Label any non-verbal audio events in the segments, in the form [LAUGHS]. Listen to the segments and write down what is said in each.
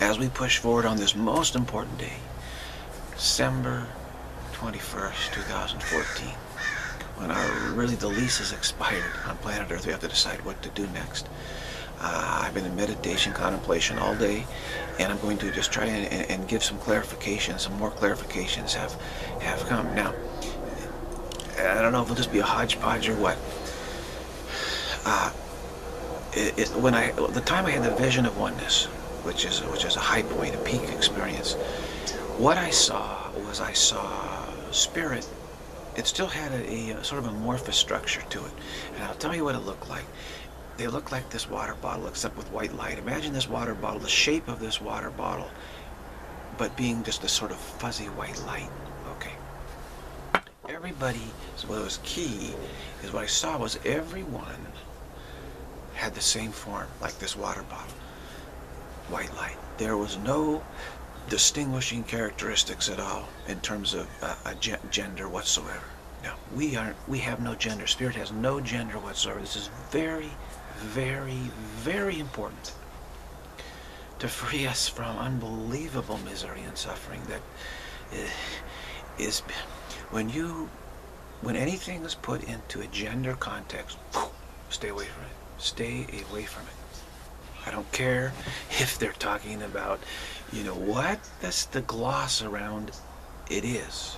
as we push forward on this most important day, December 21st, 2014, when our really the lease is expired on planet Earth, we have to decide what to do next. Uh, I've been in meditation, contemplation all day, and I'm going to just try and, and, give some clarification, some more clarifications have have come. Now, I don't know if it'll just be a hodgepodge or what. Uh, it, it, when I, the time I had the vision of oneness, which is which is a high point, a peak experience, what I saw was I saw spirit. It still had a, a sort of amorphous structure to it, and I'll tell you what it looked like they look like this water bottle except with white light. Imagine this water bottle, the shape of this water bottle, but being just a sort of fuzzy white light. Okay. Everybody, what was key is what I saw was everyone had the same form, like this water bottle, white light. There was no distinguishing characteristics at all in terms of uh, gender whatsoever. No, we aren't. We have no gender. Spirit has no gender whatsoever. This is very very, very important to free us from unbelievable misery and suffering that eh, is when you when anything is put into a gender context stay away from it stay away from it i don't care if they're talking about you know what that's the gloss around it is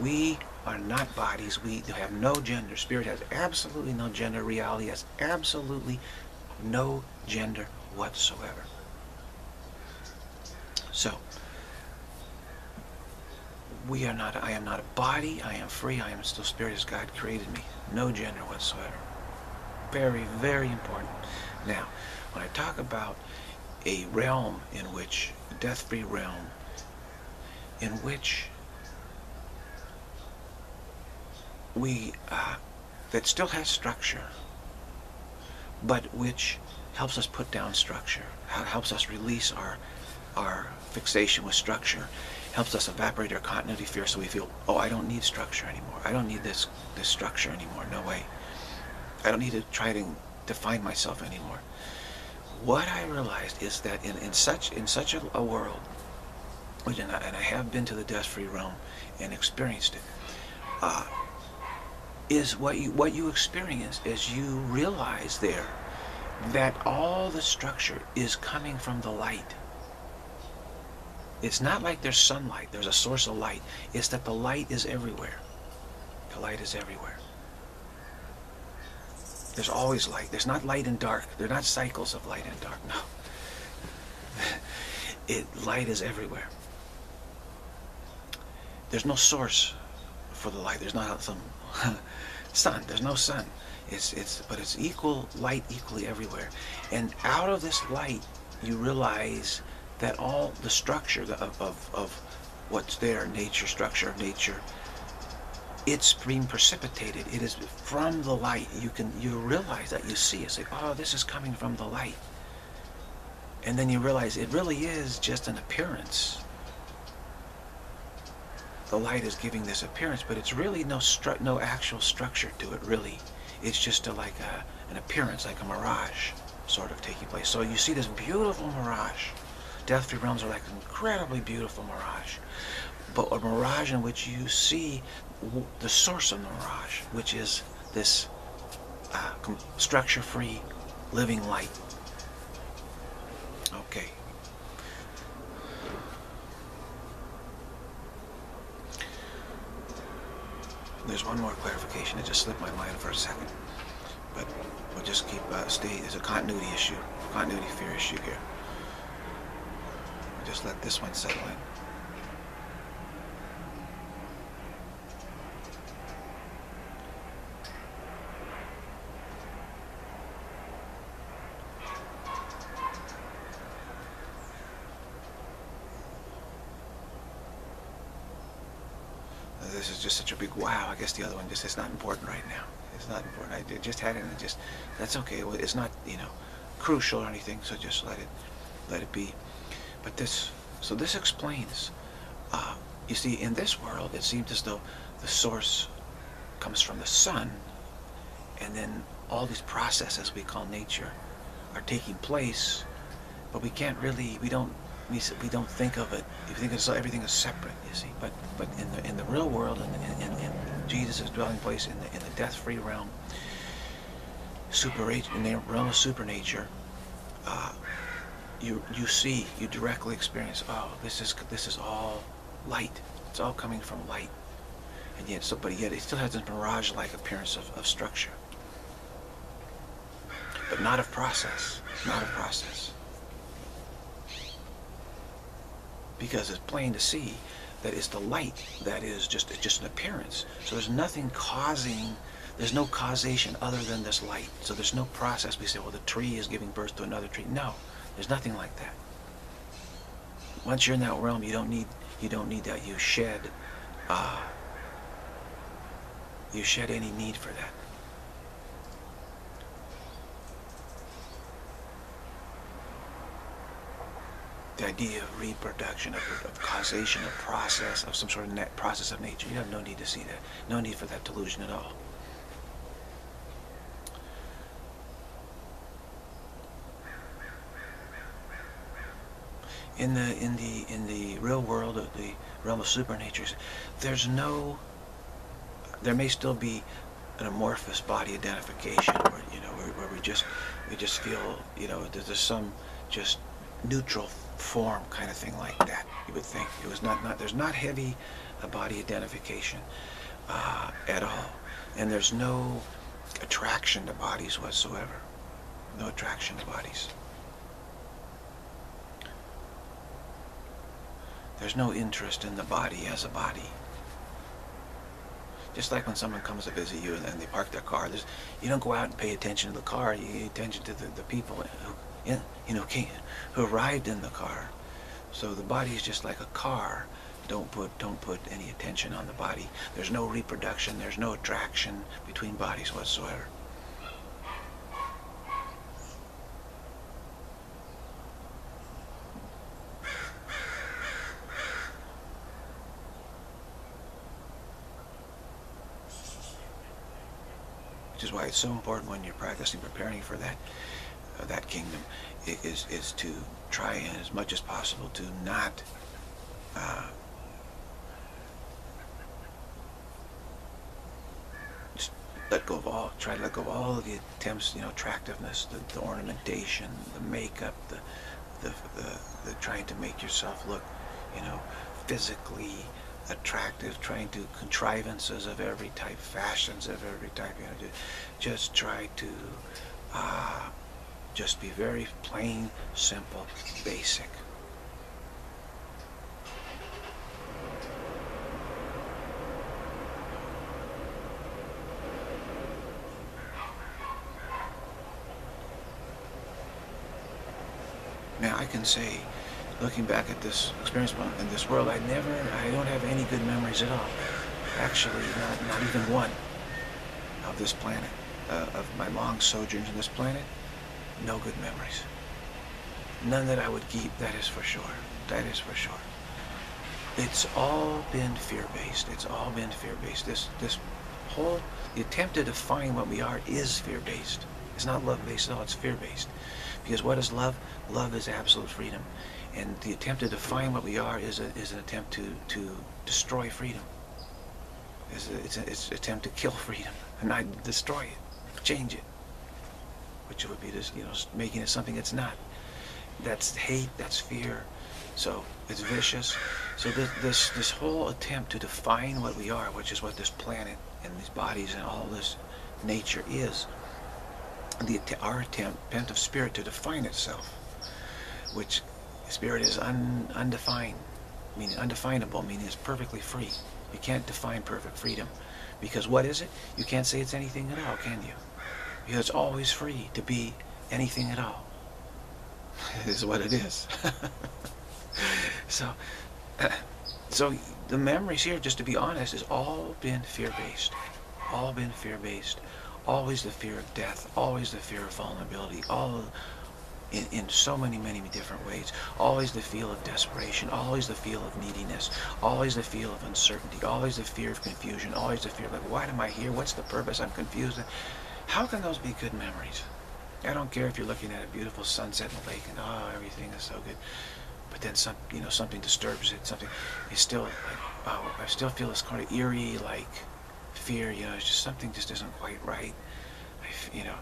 we are not bodies. We have no gender. Spirit has absolutely no gender. Reality has absolutely no gender whatsoever. So, we are not, I am not a body. I am free. I am still spirit as God created me. No gender whatsoever. Very, very important. Now, when I talk about a realm in which, death-free realm, in which we uh, that still has structure, but which helps us put down structure, helps us release our our fixation with structure, helps us evaporate our continuity fear so we feel, oh, I don't need structure anymore. I don't need this this structure anymore. No way. I don't need to try to define myself anymore. What I realized is that in, in such in such a, a world, and I, and I have been to the death-free realm and experienced it, uh, is what you what you experience is you realize there that all the structure is coming from the light. It's not like there's sunlight, there's a source of light. It's that the light is everywhere. The light is everywhere. There's always light. There's not light and dark. They're not cycles of light and dark. No. It light is everywhere. There's no source for the light. There's not some [LAUGHS] sun. There's no sun. It's it's but it's equal light equally everywhere. And out of this light, you realize that all the structure of, of, of what's there, nature, structure of nature, it's being precipitated. It is from the light. You can you realize that you see it. Say, oh, this is coming from the light. And then you realize it really is just an appearance the light is giving this appearance, but it's really no stru no actual structure to it, really. It's just a, like a, an appearance, like a mirage sort of taking place. So you see this beautiful mirage. Death-free realms are like an incredibly beautiful mirage. But a mirage in which you see the source of the mirage, which is this uh, structure-free living light. Okay. There's one more clarification that just slipped my mind for a second. But we'll just keep, uh, stay, there's a continuity issue, continuity fear issue here. We'll just let this one settle in. this is just such a big wow. I guess the other one just is not important right now. It's not important. I just had it and just, that's okay. It's not, you know, crucial or anything, so just let it, let it be. But this, so this explains, uh, you see, in this world, it seems as though the source comes from the sun, and then all these processes we call nature are taking place, but we can't really, we don't, we, we don't think of it. If you think it's everything is separate, you see. But but in the in the real world, in, in, in Jesus' dwelling place, in the in the death-free realm, super in the realm of supernature, uh, you you see, you directly experience. Oh, this is this is all light. It's all coming from light, and yet so but yet it still has this mirage-like appearance of, of structure, but not of process. Not of process. Because it's plain to see that it's the light that is just it's just an appearance. So there's nothing causing, there's no causation other than this light. So there's no process. We say, well, the tree is giving birth to another tree. No, there's nothing like that. Once you're in that realm, you don't need you don't need that. You shed uh, you shed any need for that. The idea of reproduction, of, of, causation, of process, of some sort of net process of nature. You have no need to see that. No need for that delusion at all. In the in the in the real world of the realm of supernatures, there's no. There may still be an amorphous body identification, where you know where, where we just we just feel you know there's some just neutral form kind of thing like that you would think. It was not not there's not heavy uh, body identification uh, at all. And there's no attraction to bodies whatsoever. No attraction to bodies. There's no interest in the body as a body. Just like when someone comes to visit you and, they park their car you don't go out and pay attention to the car you pay attention to the, the people who you know, came, who arrived in the car. So the body is just like a car. Don't put don't put any attention on the body. There's no reproduction. There's no attraction between bodies whatsoever. Which is why it's so important when you're practicing preparing for that that kingdom is, is to try as much as possible to not uh, let go of all, try to let go of all of the attempts, you know, attractiveness, the, the ornamentation, the makeup, the, the, the, the trying to make yourself look, you know, physically attractive, trying to contrivances of every type, fashions of every type, you know, just try to uh, just be very plain, simple, basic. Now I can say, looking back at this experience in this world, I never, I don't have any good memories at all. Actually, not, not even one of this planet, uh, of my long sojourns in this planet no good memories. None that I would keep, that is for sure. That is for sure. It's all been fear-based. It's all been fear-based. This, this whole, the attempt to define what we are is fear-based. It's not love-based at all, it's fear-based. Because what is love? Love is absolute freedom. And the attempt to define what we are is, a, is an attempt to, to destroy freedom. It's, it's, it's an attempt to kill freedom, and [LAUGHS] not destroy it, change it which would be just, you know, making it something it's not. That's hate, that's fear. So it's vicious. So this, this, this whole attempt to define what we are, which is what this planet and these bodies and all this nature is, the, our attempt, attempt of spirit to define itself, which spirit is un, undefined, meaning undefinable, meaning it's perfectly free. You can't define perfect freedom. Because what is it? You can't say it's anything at all, can you? Because it's always free to be anything at all. [LAUGHS] is what it is. [LAUGHS] so, uh, [CLEARS THROAT] so the memories here, just to be honest, has all been fear-based. All been fear-based. Always the fear of death. Always the fear of vulnerability. All in, in so many, many different ways. Always the feel of desperation. Always the feel of neediness. Always the feel of uncertainty. Always the fear of confusion. Always the fear of, like, why am I here? What's the purpose? I'm confused. How can those be good memories? I don't care if you're looking at a beautiful sunset in the lake and oh, everything is so good. But then some, you know, something disturbs it. Something, it's still oh, I still feel this kind of eerie, like fear. You know, it's just something just isn't quite right. I, you know,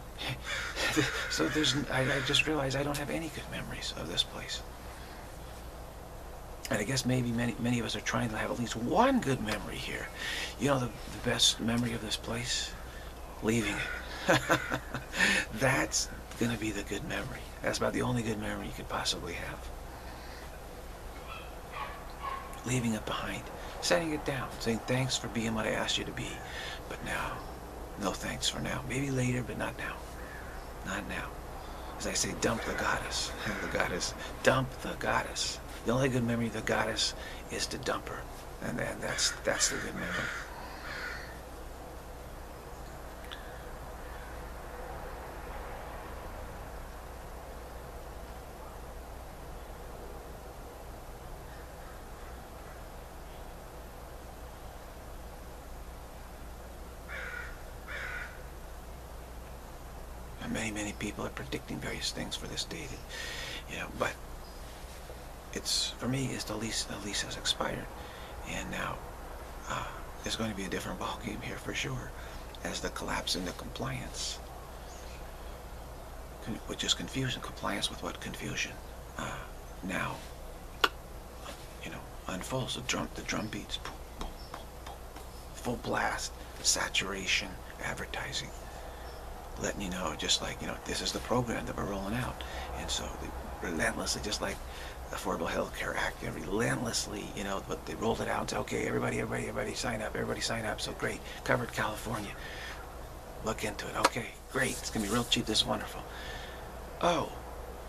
[LAUGHS] so there's. I, I just realized I don't have any good memories of this place. And I guess maybe many many of us are trying to have at least one good memory here. You know, the, the best memory of this place, leaving it. [LAUGHS] That's going to be the good memory. That's about the only good memory you could possibly have. Leaving it behind. Setting it down. Saying thanks for being what I asked you to be. But now, no thanks for now. Maybe later, but not now. Not now. As I say, dump the goddess. [LAUGHS] the goddess. Dump the goddess. The only good memory of the goddess is to dump her. And then that's, that's the good memory. Many, people are predicting various things for this date, you know, but it's, for me, it's the lease, the lease has expired, and now uh, there's going to be a different [LAUGHS] ballgame here for sure, as the collapse into compliance, which is confusion, compliance with what confusion, uh, now, you know, unfolds, the drum, the drum beats, full blast, saturation, advertising, letting you know, just like, you know, this is the program that we're rolling out. And so relentlessly, just like Affordable Health Care Act, you know, relentlessly, you know, but they rolled it out and said, okay, everybody, everybody, everybody sign up, everybody sign up. So great, covered California. Look into it. Okay, great. It's going to be real cheap. This is wonderful. Oh,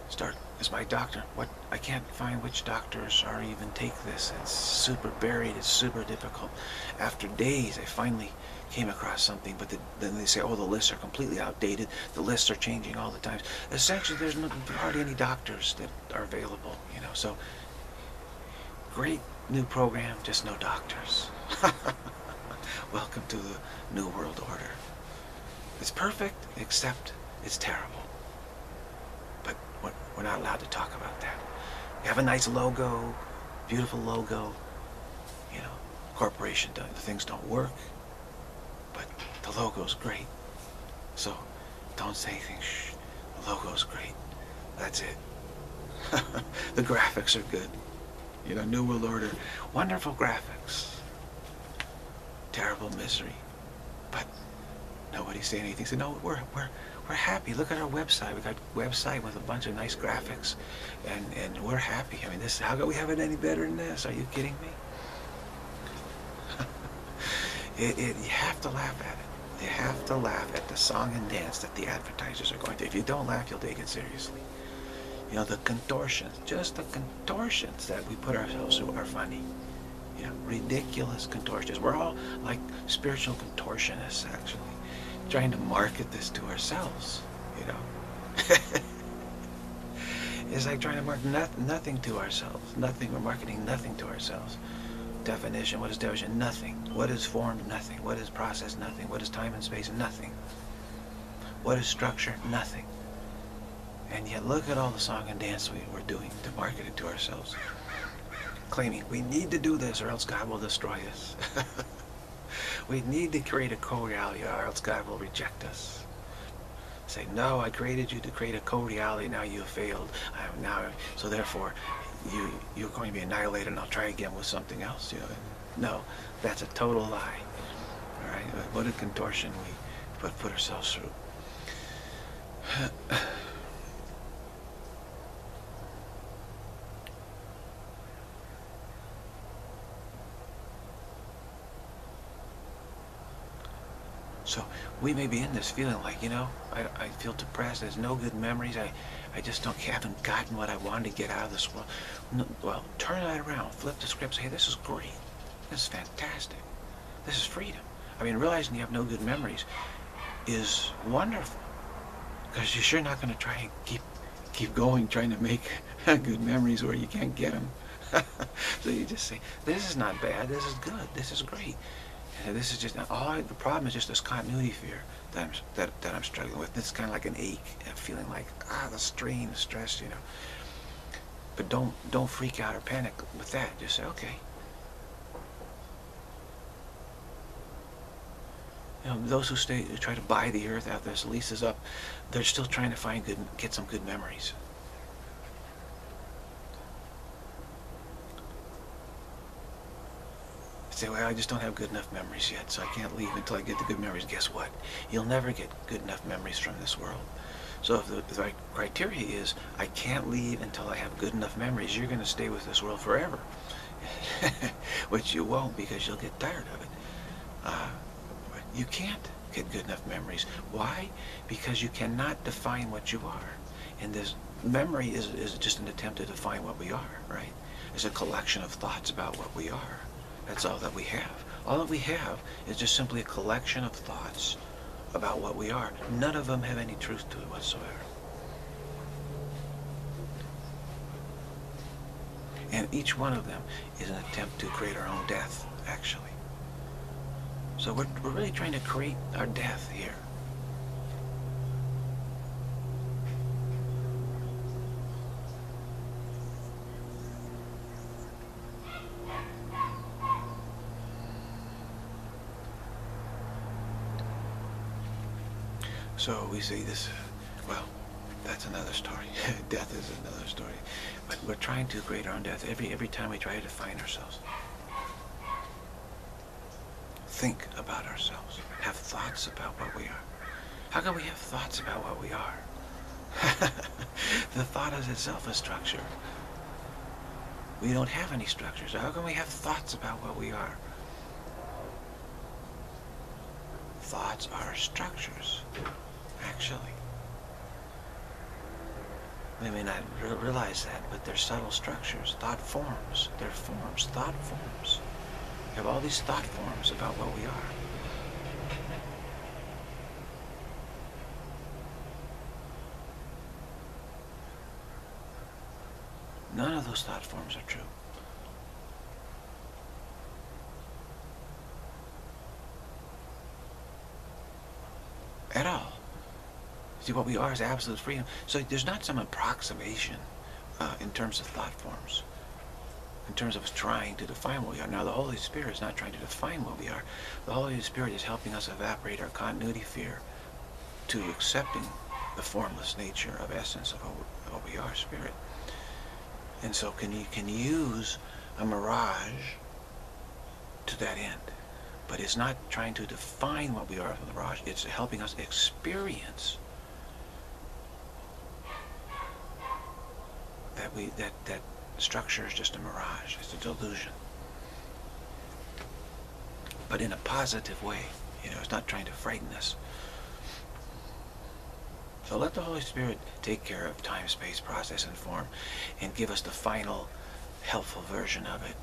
start is my doctor. What I can't find which doctors are even take this. It's super buried. It's super difficult. After days, I finally came across something, but the, then they say, oh, the lists are completely outdated. The lists are changing all the time. Essentially, there's no, hardly any doctors that are available, you know. So, great new program, just no doctors. [LAUGHS] Welcome to the New World Order. It's perfect, except it's terrible. But we're not allowed to talk about that. We have a nice logo, beautiful logo. You know, corporation, the things don't work. The logo's great. So don't say anything. Shh. The logo's great. That's it. [LAUGHS] the graphics are good. You know, New World Order. Wonderful graphics. Terrible misery. But nobody's saying anything. So no, we're we're we're happy. Look at our website. We got a website with a bunch of nice graphics, and and we're happy. I mean, this how could we have it any better than this? Are you kidding me? [LAUGHS] it, it, you have to laugh at it. You have to laugh at the song and dance that the advertisers are going to. If you don't laugh, you'll take it seriously. You know, the contortions, just the contortions that we put ourselves through are funny. You know, ridiculous contortions. We're all like spiritual contortionists, actually, trying to market this to ourselves, you know. [LAUGHS] it's like trying to market nothing to ourselves. Nothing. We're marketing nothing to ourselves. Definition. What is definition? Nothing. What is form? Nothing. What is process? Nothing. What is time and space? Nothing. What is structure? Nothing. And yet look at all the song and dance we were doing to market it to ourselves. Claiming we need to do this or else God will destroy us. [LAUGHS] we need to create a co-reality or else God will reject us. Say, no, I created you to create a co-reality. Now you have failed. I, now, so therefore, you you're going to be annihilated and I'll try again with something else. You know, no, that's a total lie. All right, what a contortion we put put ourselves through. [SIGHS] [SIGHS] So we may be in this feeling like, you know, I, I feel depressed. There's no good memories. I, I just don't haven't gotten what I wanted to get out of this world. No, well, turn that around. Flip the script. Say, hey, this is great. This is fantastic. This is freedom. I mean, realizing you have no good memories is wonderful because you're sure not going to try and keep keep going trying to make [LAUGHS] good memories where you can't get them. [LAUGHS] so you just say, this is not bad. This is good. This is great. This is just all. the problem is just this continuity fear that I'm that, that I'm struggling with. It's kind of like an ache, feeling like ah the strain, the stress, you know. But don't don't freak out or panic with that. Just say, okay. You know, those who stay who try to buy the earth after this lease is up, they're still trying to find good, get some good memories. Say, well, I just don't have good enough memories yet, so I can't leave until I get the good memories. Guess what? You'll never get good enough memories from this world. So if the, the criteria is, I can't leave until I have good enough memories, you're going to stay with this world forever. [LAUGHS] Which you won't because you'll get tired of it. Uh, you can't get good enough memories. Why? Because you cannot define what you are. And this memory is, is just an attempt to define what we are, right? It's a collection of thoughts about what we are. That's all that we have. All that we have is just simply a collection of thoughts about what we are. None of them have any truth to it whatsoever. And each one of them is an attempt to create our own death, actually. So we're, we're really trying to create our death here. So we see this, well, that's another story. [LAUGHS] death is another story. But we're trying to create our own death every, every time we try to define ourselves. Think about ourselves. Have thoughts about what we are. How can we have thoughts about what we are? [LAUGHS] the thought is itself a structure. We don't have any structure, so how can we have thoughts about what we are? Thoughts are structures actually. We may not re realize that, but they're subtle structures, thought forms. They're forms, thought forms. We have all these thought forms about what we are. None of those thought forms are true. At all. See, what we are is absolute freedom. So there's not some approximation uh, in terms of thought forms, in terms of us trying to define what we are. Now, the Holy Spirit is not trying to define what we are. The Holy Spirit is helping us evaporate our continuity fear to accepting the formless nature of essence of what we are, spirit. And so can you can use a mirage to that end. But it's not trying to define what we are from the mirage. It's helping us experience that we that that structure is just a mirage. It's a delusion. But in a positive way. You know, it's not trying to frighten us. So let the Holy Spirit take care of time, space, process, and form and give us the final helpful version of it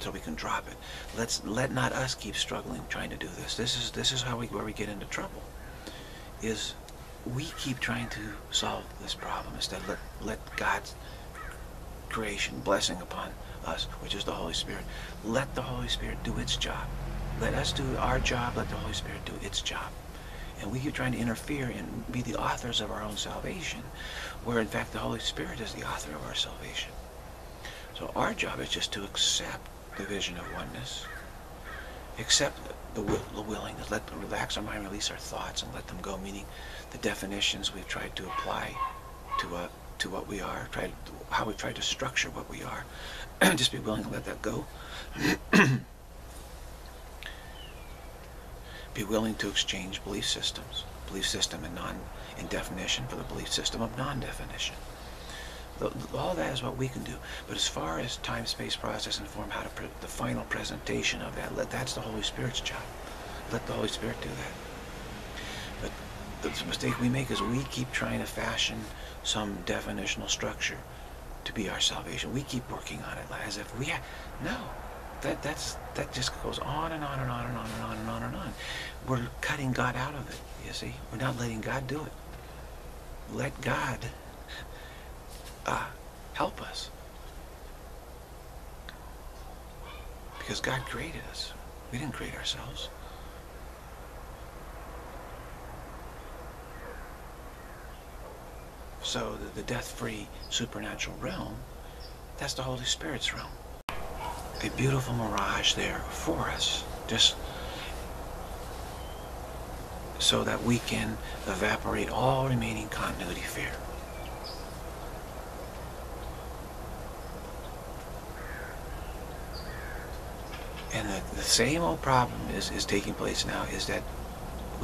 so we can drop it. Let's let not us keep struggling trying to do this. This is this is how we where we get into trouble. Is we keep trying to solve this problem instead let let God's creation, blessing upon us, which is the Holy Spirit. Let the Holy Spirit do its job. Let us do our job, let the Holy Spirit do its job. And we keep trying to interfere and be the authors of our own salvation, where in fact the Holy Spirit is the author of our salvation. So our job is just to accept the vision of oneness, accept the, will, the willingness, let them relax our mind, release our thoughts, and let them go, meaning the definitions we've tried to apply to a to what we are, try to, how we try to structure what we are. [CLEARS THROAT] Just be willing to let that go. [CLEARS THROAT] be willing to exchange belief systems, belief system and non in definition for the belief system of non-definition. All that is what we can do. But as far as time, space, process, and form, how to the final presentation of that, let, that's the Holy Spirit's job. Let the Holy Spirit do that. But the mistake we make is we keep trying to fashion some definitional structure to be our salvation. We keep working on it as if we no, that, that's, that just goes on and on and on and on and on and on and on. We're cutting God out of it, you see. We're not letting God do it. Let God [LAUGHS] uh, help us. Because God created us. We didn't create ourselves. So the, the death-free supernatural realm That's the Holy Spirit's realm. A beautiful mirage there for us. Just so that we can evaporate all remaining continuity fear. And the, the same old problem is, is taking place now is that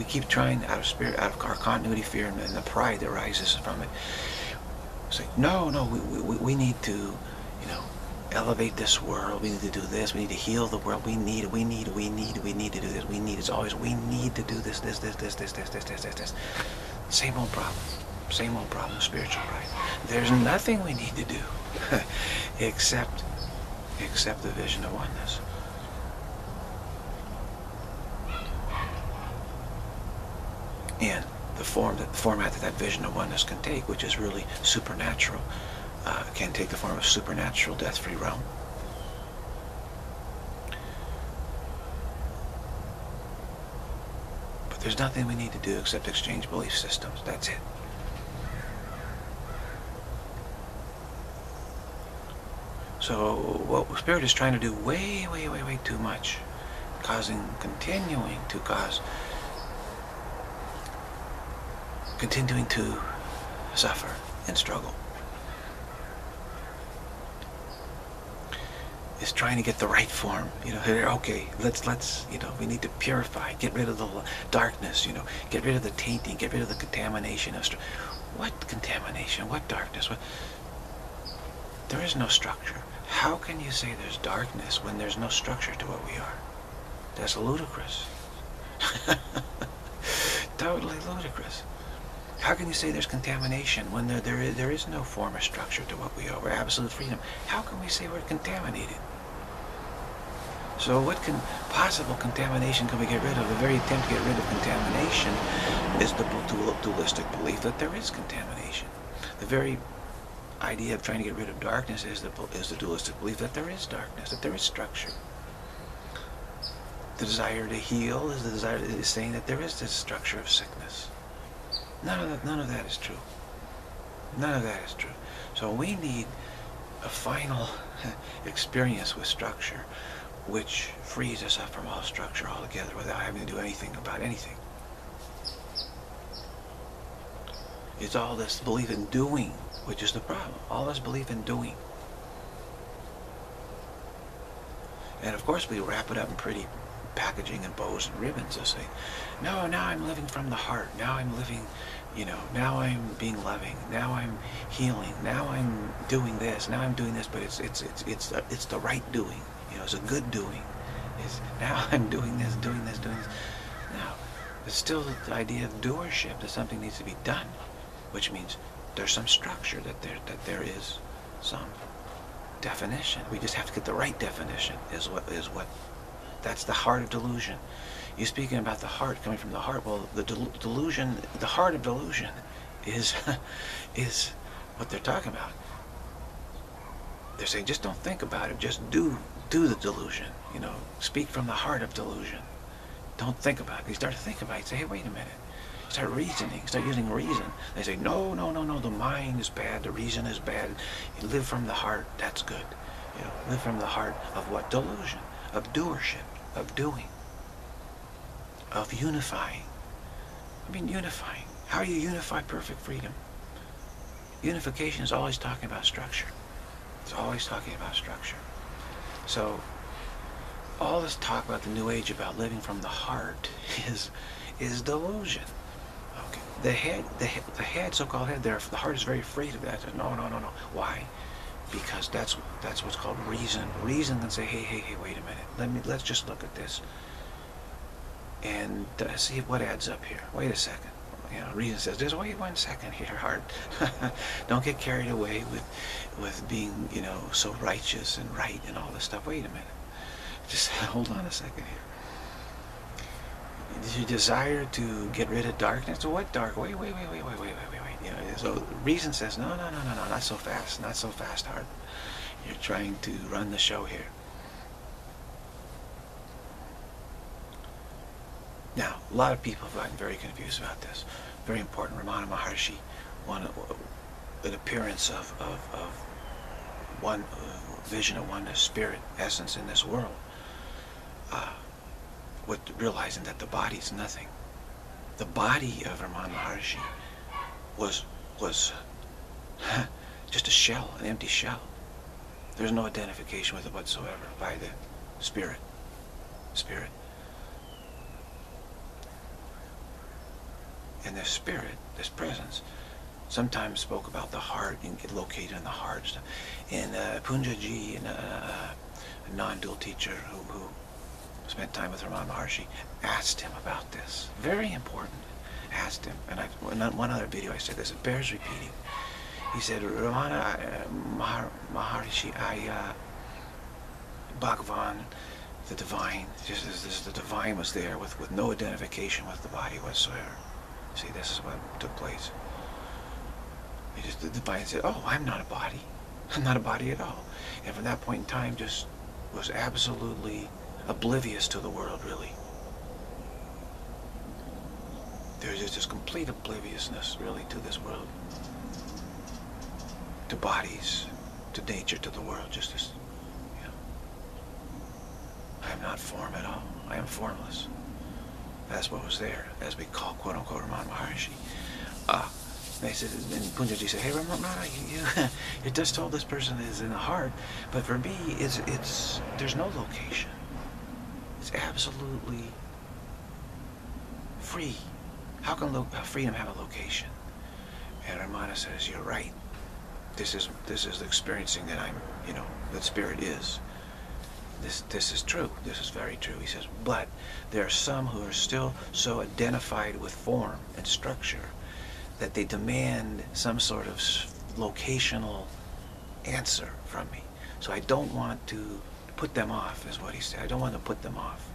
we keep trying out of spirit, out of our continuity fear and, and the pride that rises from it. It's like, no, no, we, we, we need to, you know, elevate this world. We need to do this. We need to heal the world. We need, we need, we need, we need to do this. We need, it's always, we need to do this, this, this, this, this, this, this, this, this, this. Same old problem. Same old problem, spiritual pride. There's nothing we need to do [LAUGHS] except, except the vision of oneness. and the form that the format that that vision of oneness can take, which is really supernatural, uh, can take the form of supernatural death-free realm. But there's nothing we need to do except exchange belief systems. That's it. So what Spirit is trying to do way, way, way, way too much, causing, continuing to cause continuing to suffer and struggle. Is trying to get the right form. You know, okay, let's let's you know we need to purify, get rid of the darkness. You know, get rid of the tainting, get rid of the contamination of. What contamination? What darkness? What? There is no structure. How can you say there's darkness when there's no structure to what we are? That's ludicrous. [LAUGHS] totally ludicrous. How can you say there's contamination when there, there, is, there is no form or structure to what we are? We're absolute freedom. How can we say we're contaminated? So what can possible contamination can we get rid of? The very attempt to get rid of contamination is the dualistic belief that there is contamination. The very idea of trying to get rid of darkness is the, is the dualistic belief that there is darkness, that there is structure. The desire to heal is the desire is saying that there is this structure of sickness. None of that, none of that is true. None of that is true. So we need a final [LAUGHS] experience with structure which frees us up from all structure altogether without having to do anything about anything. It's all this belief in doing, which is the problem. All this belief in doing. And of course we wrap it up in pretty packaging and bows and ribbons and say, no, now I'm living from the heart. Now I'm living, you know, now I'm being loving. Now I'm healing. Now I'm doing this. Now I'm doing this, but it's it's it's it's it's the right doing. You know, it's a good doing. It's [LAUGHS] now I'm doing this, doing this, doing this. Now, there's still the idea of doership that something needs to be done, which means there's some structure that there that there is some definition. We just have to get the right definition. Is what is what that's the heart of delusion. You're speaking about the heart coming from the heart. Well, the del delusion, the heart of delusion is, [LAUGHS] is what they're talking about. They're saying, just don't think about it. Just do, do the delusion. You know, speak from the heart of delusion. Don't think about it. You start to think about it. You say, hey, wait a minute. Start reasoning. Start using reason. They say, no, no, no, no. The mind is bad. The reason is bad. You live from the heart. That's good. You know, live from the heart of what? Delusion. Of doership of doing, of unifying. I mean, unifying. How do you unify perfect freedom? Unification is always talking about structure. It's always talking about structure. So, all this talk about the New Age about living from the heart [LAUGHS] is is delusion. Okay. The head, the head, the head, so-called head, there, the heart is very afraid of that. No, no, no, no. Why? because that's that's what's called reason. Reason can say, hey, hey, hey, wait a minute. Let me let's just look at this and uh, see what adds up here. Wait a second. You know, reason says, just wait one second here, heart. [LAUGHS] Don't get carried away with with being, you know, so righteous and right and all this stuff. Wait a minute. Just [LAUGHS] hold on a second here. Did you desire to get rid of darkness? What dark? Wait, wait, wait, wait, wait, wait, wait, wait. You know, so reason says, no, no, no, no, no, not so fast, not so fast, heart. You're trying to run the show here. Now, a lot of people have gotten very confused about this. Very important, Ramana Maharshi, one an appearance of, of, of one uh, vision of one spirit essence in this world, uh, with realizing that the body is nothing. The body of Ramana Maharshi was was [LAUGHS] just a shell, an empty shell. There's no identification with it whatsoever by the spirit. Spirit. And this spirit, this presence, sometimes spoke about the heart and located in the heart. And uh, Punjaji, and, uh, a non-dual teacher who, who spent time with Ramana Maharshi, asked him about this. Very important. Asked him, and I, in one other video I said this, it bears repeating. He said, Ramana uh, Mahar, Maharishi, I, uh, Bhagavan, the divine, just as this, the divine was there with, with no identification with the body whatsoever. See, this is what took place. He just, did the and said, oh, I'm not a body. I'm not a body at all. And from that point in time, just was absolutely oblivious to the world, really. There's just this complete obliviousness, really, to this world. To bodies, to nature, to the world, just this, you know. I am not form at all. I am formless. That's what was there, as we call, quote unquote, Ramana Maharshi. Uh, they said, and Punjaji said, hey, Ramana, you, you, [LAUGHS] just told this person is in the heart, but for me, it's, it's, there's no location. It's absolutely free. How can freedom have a location? And Ramana says, you're right. This is, this is the experiencing that I'm, you know, that spirit is this this is true. This is very true. He says, but there are some who are still so identified with form and structure that they demand some sort of locational answer from me. So I don't want to put them off, is what he said. I don't want to put them off.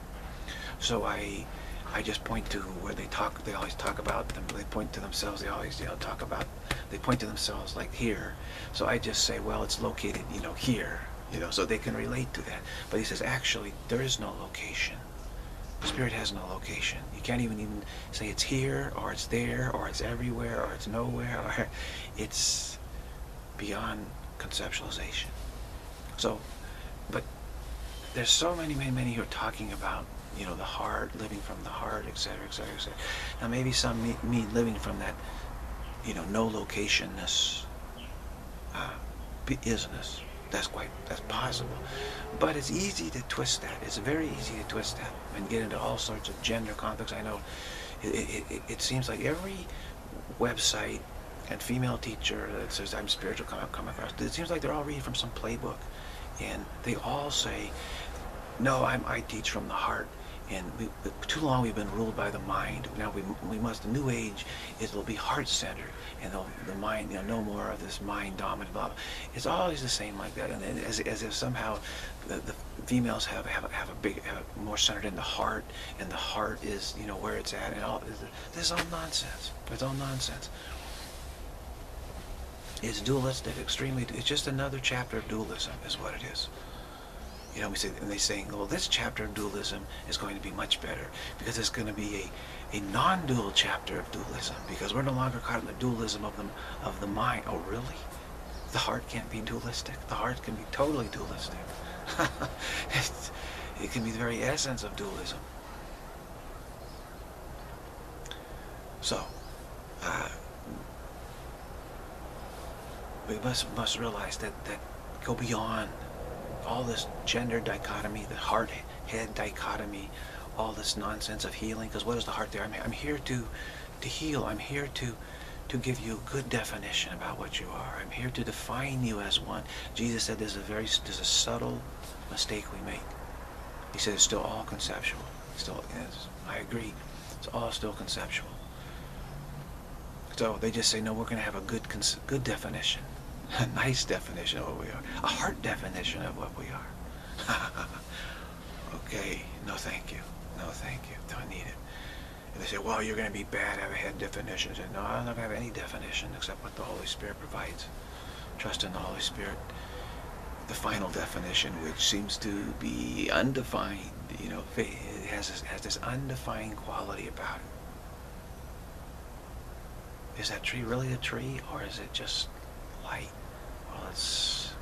So I I just point to where they talk, they always talk about them, they point to themselves, they always, you know, talk about, they point to themselves like here. So I just say, well, it's located, you know, here you know, so they can relate to that. But he says, actually, there is no location. Spirit has no location. You can't even even say it's here, or it's there, or it's everywhere, or it's nowhere, or [LAUGHS] it's beyond conceptualization. So, but there's so many, many, many who are talking about, you know, the heart, living from the heart, etc., etc., etc. Now, maybe some mean living from that, you know, no locationness, uh, isness. That's quite, that's possible. But it's easy to twist that. It's very easy to twist that and get into all sorts of gender conflicts. I know it, it, it seems like every website and female teacher that says I'm spiritual come, come across, it seems like they're all reading from some playbook. And they all say, no, I'm, I teach from the heart and we, too long we've been ruled by the mind. Now we, we must, the new age, it will be heart-centered, and the mind, you know, no more of this mind-dominant, blah, blah. It's always the same like that, and as, as if somehow the, the females have, have, have a big, have more centered in the heart, and the heart is, you know, where it's at, and all, this is all nonsense. It's all nonsense. It's dualistic, extremely, it's just another chapter of dualism, is what it is you know, we say, and they're saying, well, this chapter of dualism is going to be much better because it's going to be a, non-dual chapter of dualism because we're no longer caught in the dualism of the, of the mind. Oh, really? The heart can't be dualistic. The heart can be totally dualistic. [LAUGHS] it can be the very essence of dualism. So, uh, we must must realize that that go beyond all this gender dichotomy, the heart head dichotomy, all this nonsense of healing. Because what is the heart there? I'm, I'm here to, to heal. I'm here to, to give you a good definition about what you are. I'm here to define you as one. Jesus said there's a very there's a subtle mistake we make. He said it's still all conceptual. Still, yes, I agree. It's all still conceptual. So they just say, no, we're going to have a good good definition [LAUGHS] a nice definition of what we are, a heart definition of what we are. [LAUGHS] okay, no thank you, no thank you, don't need it. And they say, well, you're going to be bad, I've a head definition. I no, going to have any definition except what the Holy Spirit provides. Trust in the Holy Spirit. The final definition, which seems to be undefined, you know, has this, has this undefined quality about it. Is that tree really a tree, or is it just light? Well, it's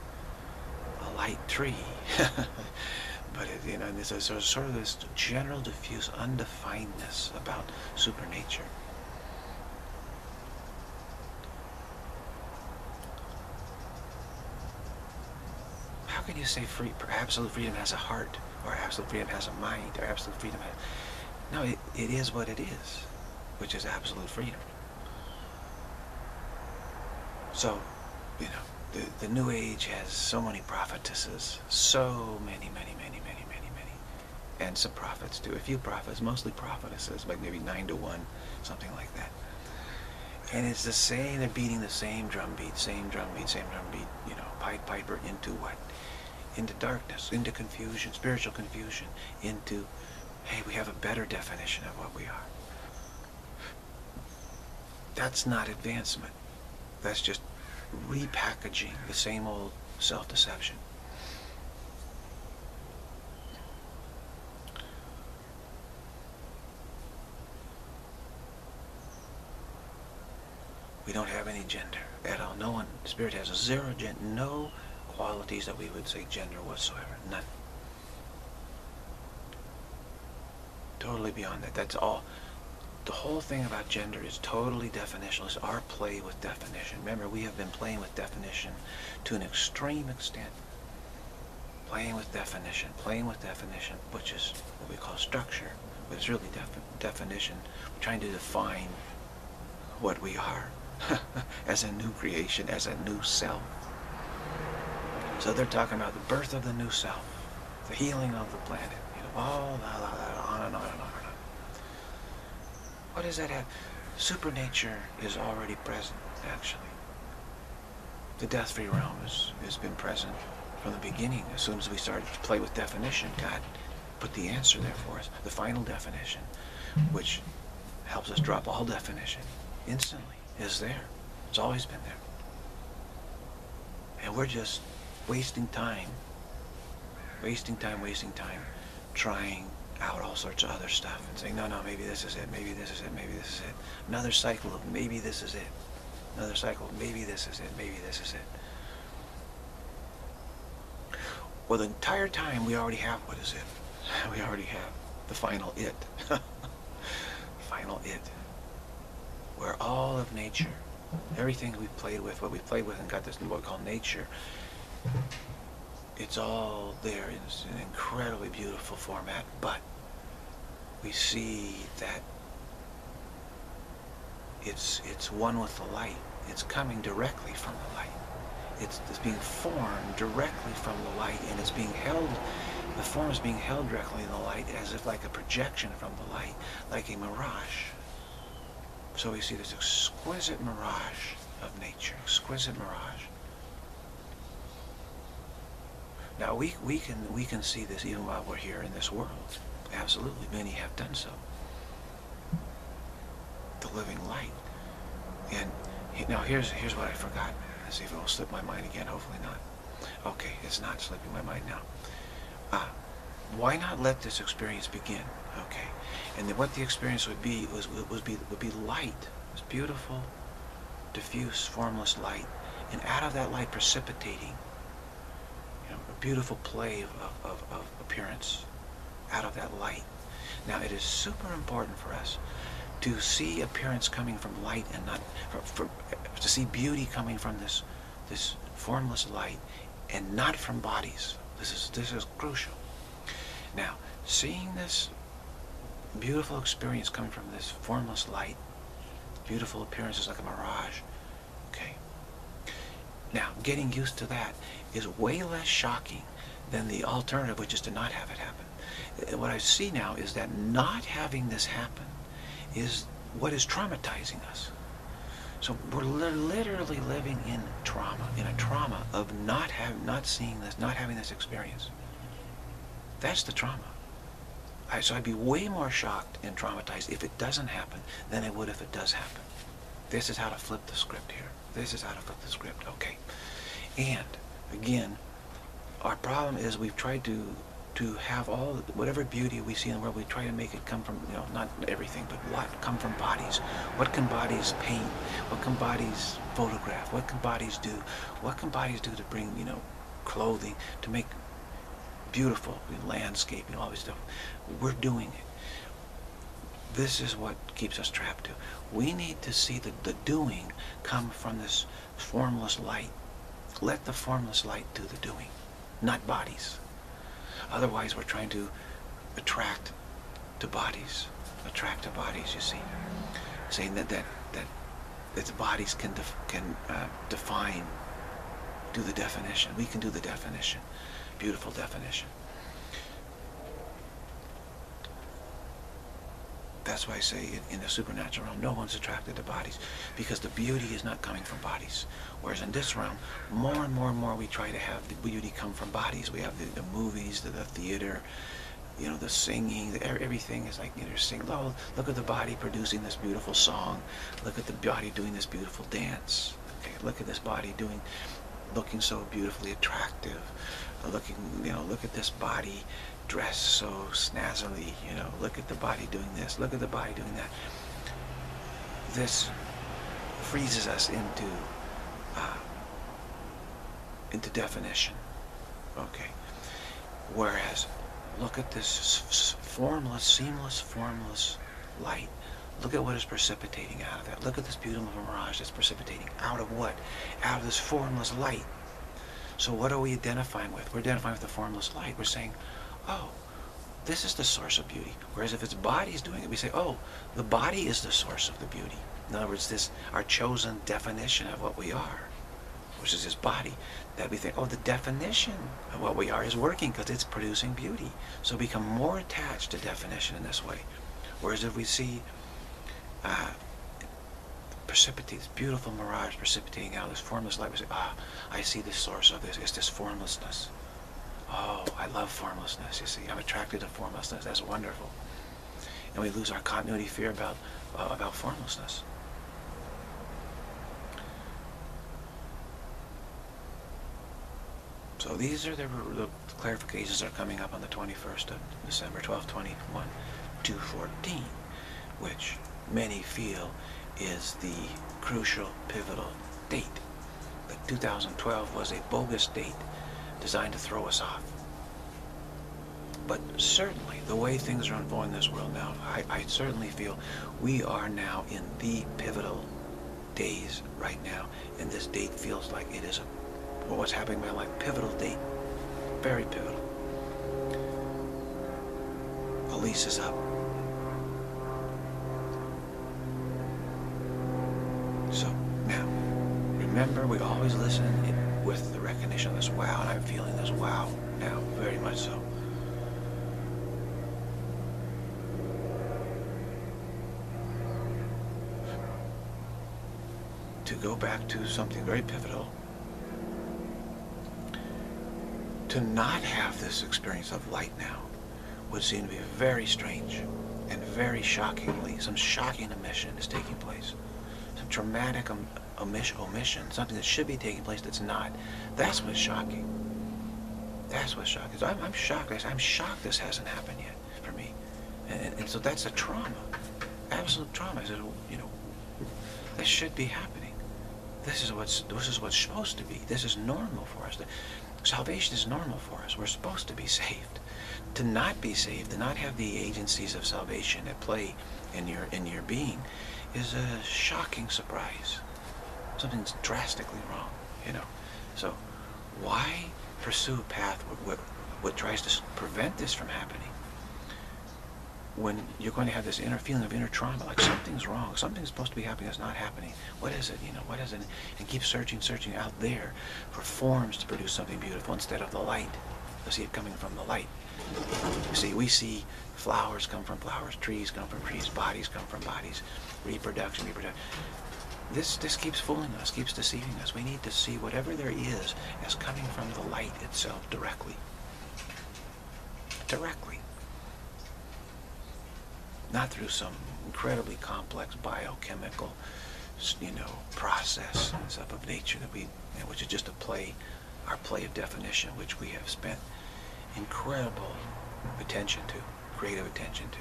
a light tree. [LAUGHS] but it, you know, there's a, sort of this general diffuse undefinedness about supernature. How can you say free, absolute freedom has a heart, or absolute freedom has a mind, or absolute freedom has... No, it, it is what it is, which is absolute freedom. So, you know, the, the New Age has so many prophetesses, so many, many, many, and some prophets too. A few prophets, mostly prophetesses, like maybe nine to one, something like that. And it's the same, they're beating the same drum beat, same drum beat, same drum beat, you know, Pied Piper into what? Into darkness, into confusion, spiritual confusion, into, hey, we have a better definition of what we are. That's not advancement. That's just repackaging the same old self-deception. We don't have any gender at all. No one, spirit has a zero gender, no qualities that we would say gender whatsoever. None. Totally beyond that. That's all the whole thing about gender is totally definitional. It's our play with definition. Remember, we have been playing with definition to an extreme extent. Playing with definition, playing with definition, which is what we call structure, but it's really defi definition. We're trying to define what we are [LAUGHS] as a new creation, as a new self. So they're talking about the birth of the new self, the healing of the planet, you know, all that, on and on and on. What does that have? Supernature is already present, actually. The death-free realm has, has been present from the beginning. As soon as we started to play with definition, God put the answer there for us, the final definition, which helps us drop all definition instantly, is there. It's always been there. And we're just wasting time, wasting time, wasting time, trying out all sorts of other stuff and saying, no, no, maybe this is it, maybe this is it, maybe this is it. Another cycle of maybe this is it. Another cycle of maybe this is it, maybe this is it. Well, the entire time we already have what is it. [LAUGHS] We already have the final it. [LAUGHS] final it. Where all of nature, everything we've played with, what we've played with and got this what we call nature, it's all there in an incredibly beautiful format, but we see that it's it's one with the light. It's coming directly from the light. It's, it's being formed directly from the light, and it's being held. The form is being held directly in the light, as if like a projection from the light, like a mirage. So we see this exquisite mirage of nature, exquisite mirage. Now we we can we can see this even while we're here in this world. Absolutely, many have done so. The living light. And now here's here's what I forgot. Let's see if it will slip my mind again. Hopefully not. Okay, it's not slipping my mind now. Uh, why not let this experience begin? Okay, and what the experience would be was would be would be light. It's beautiful, diffuse, formless light, and out of that light precipitating, you know, a beautiful play of, of, of appearance out of that light. Now it is super important for us to see appearance coming from light and not for, for, to see beauty coming from this this formless light and not from bodies. This is this is crucial. Now, seeing this beautiful experience coming from this formless light, beautiful appearances like a mirage. Okay. Now, getting used to that is way less shocking than the alternative, which is to not have it happen uh, what I see now is that not having this happen is what is traumatizing us. So we're literally living in trauma, in a trauma of not have, not seeing this, not having this experience. That's the trauma. I, so I'd be way more shocked and traumatized if it doesn't happen than I would if it does happen. This is how to flip the script here. This is how to flip the script. Okay. And again, our problem is we've tried to to have all whatever beauty we see in the world we try to make it come from you know not everything but what come from bodies what can bodies paint what can bodies photograph what can bodies do what can bodies do to bring you know clothing, to make beautiful landscaping, all this stuff. We're doing it. This is what keeps us trapped too. We need to see the, the doing come from this formless light. Let the formless light do the doing, not bodies. Otherwise, we're trying to attract to bodies, attract to bodies. You see, saying that that that that the bodies can def, can uh, define, do the definition. We can do the definition, beautiful definition. That's why I say in, the supernatural realm, no one's attracted to bodies because the beauty is not coming from bodies. Whereas in this realm, more and more and more we try to have the beauty come from bodies. We have the, the movies, the, the theater, you know, the singing, the, everything is like, you know, sing, oh, look at the body producing this beautiful song. Look at the body doing this beautiful dance. Okay, look at this body doing, looking so beautifully attractive. Looking, you know, look at this body dress so snazzily, you know, look at the body doing this, look at the body doing that. This freezes us into uh, into definition. Okay. Whereas, look at this formless, seamless, formless light. Look at what is precipitating out of that. Look at this beautiful mirage that's precipitating out of what? Out of this formless light. So what are we identifying with? We're identifying with the formless light. We're saying, oh, this is the source of beauty. Whereas if its body is doing it, we say, oh, the body is the source of the beauty. In other words, this our chosen definition of what we are, which is his body, that we think, oh, the definition of what we are is working because it's producing beauty. So become more attached to definition in this way. Whereas if we see uh, precipitate, this beautiful mirage precipitating out, this formless light, we say, ah, I see the source of this. It's this formlessness. Oh, I love formlessness, you see. I'm attracted to formlessness. That's wonderful. And we lose our continuity fear about, uh, about formlessness. So these are the, the, clarifications that are coming up on the 21st of December, 1221 214, which many feel is the crucial, pivotal date. That 2012 was a bogus date designed to throw us off. But certainly, the way things are unfolding in this world now, I, I certainly feel we are now in the pivotal days right now, and this date feels like it is a, what's happening in my life, pivotal date, very pivotal. Elise is up. So, now, remember we always listen with the recognition this wow, and I'm feeling this wow now, very much so. To go back to something very pivotal, to not have this experience of light now would seem to be very strange and very shockingly, some shocking omission is taking place. Some dramatic omission, omission, something that should be taking place that's not. That's what's shocking. That's what's shocking. So I'm, I'm shocked. I'm shocked this hasn't happened yet for me. And, and, and so that's a trauma. Absolute trauma. I said, you know, this should be happening. This is what's this is what's supposed to be. This is normal for us. Salvation is normal for us. We're supposed to be saved. To not be saved, to not have the agencies of salvation at play in your in your being, is a shocking surprise something's drastically wrong, you know. So why pursue a path what, what tries to prevent this from happening when you're going to have this inner feeling of inner trauma, like something's wrong, something's supposed to be happening that's not happening. What is it, you know, what is it? And keep searching, searching out there for forms to produce something beautiful instead of the light. You see it coming from the light. You see, we see flowers come from flowers, trees come from trees, bodies come from bodies, reproduction, reproduction this, this keeps fooling us, keeps deceiving us. We need to see whatever there is as coming from the light itself directly. Directly. Not through some incredibly complex biochemical, you know, process and stuff of nature that we, which is just a play, our play of definition, which we have spent incredible attention to, creative attention to,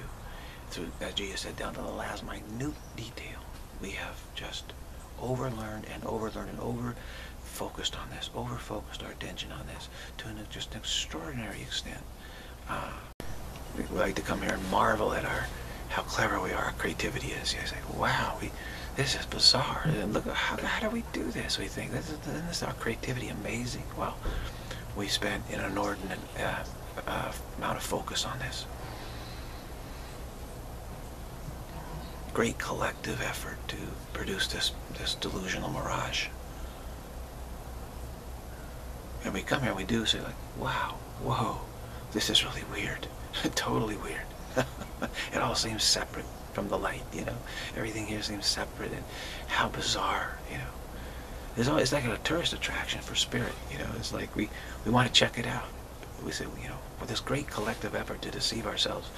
through, as Jesus said, down to the last minute detail. We have just overlearned and overlearned and over focused on this, over-focused our attention on this to an, just an extraordinary extent. Uh, we like to come here and marvel at our how clever we are, our creativity is. You say, wow, we, this is bizarre. And look, how, how do we do this? We think, this is, isn't this our creativity amazing? Well, we spent an inordinate uh, uh, amount of focus on this. Great collective effort to produce this, this delusional mirage. And we come here and we do say like, wow, whoa, this is really weird. [LAUGHS] totally weird. [LAUGHS] it all seems separate from the light, you know. Everything here seems separate and how bizarre, you know. It's, always, it's like a tourist attraction for spirit, you know. It's like we, we want to check it out. We say, you know, with this great collective effort to deceive ourselves,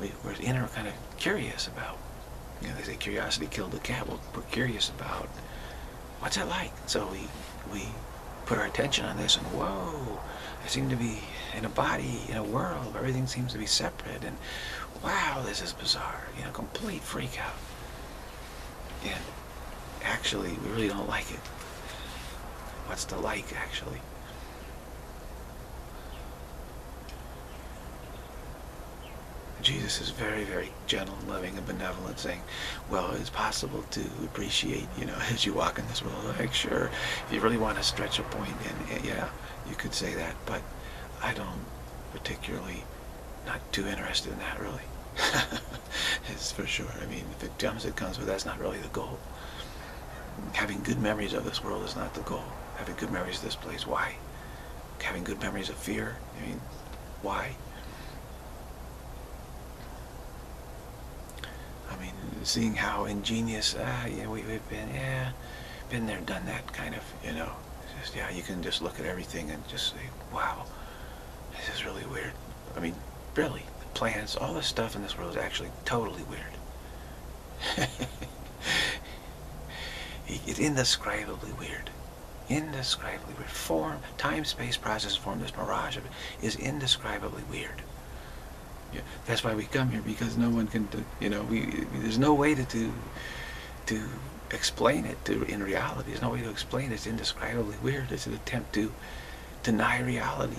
we, we're inner kind of curious about, you know, they say curiosity killed the cat. Well, we're curious about what's it like. So we, we put our attention on this and whoa, I seem to be in a body, in a world, everything seems to be separate and wow, this is bizarre, you know, complete freak out. And actually, we really don't like it. What's the like, actually? Jesus is very, very gentle, loving, and benevolent, saying, well, it's possible to appreciate, you know, [LAUGHS] as you walk in this world. Like, sure, if you really want to stretch a point, and eh, yeah, you could say that, but I don't particularly, not too interested in that, really. [LAUGHS] it's for sure. I mean, if it comes, it comes, but that's not really the goal. Having good memories of this world is not the goal. Having good memories of this place, why? Having good memories of fear, I mean, why? I mean, seeing how ingenious, ah, yeah, we, we've been, yeah, been there, done that kind of, you know. Just, yeah, you can just look at everything and just say, wow, this is really weird. I mean, really, the plants, all this stuff in this world is actually totally weird. [LAUGHS] it's indescribably weird. Indescribably weird. Form, time, space, process, form, this mirage of it is indescribably weird. Yeah, that's why we come here because no one can, do, you know, we there's no way to to, to explain it to in reality. There's no way to explain it. It's indescribably weird. It's an attempt to deny reality.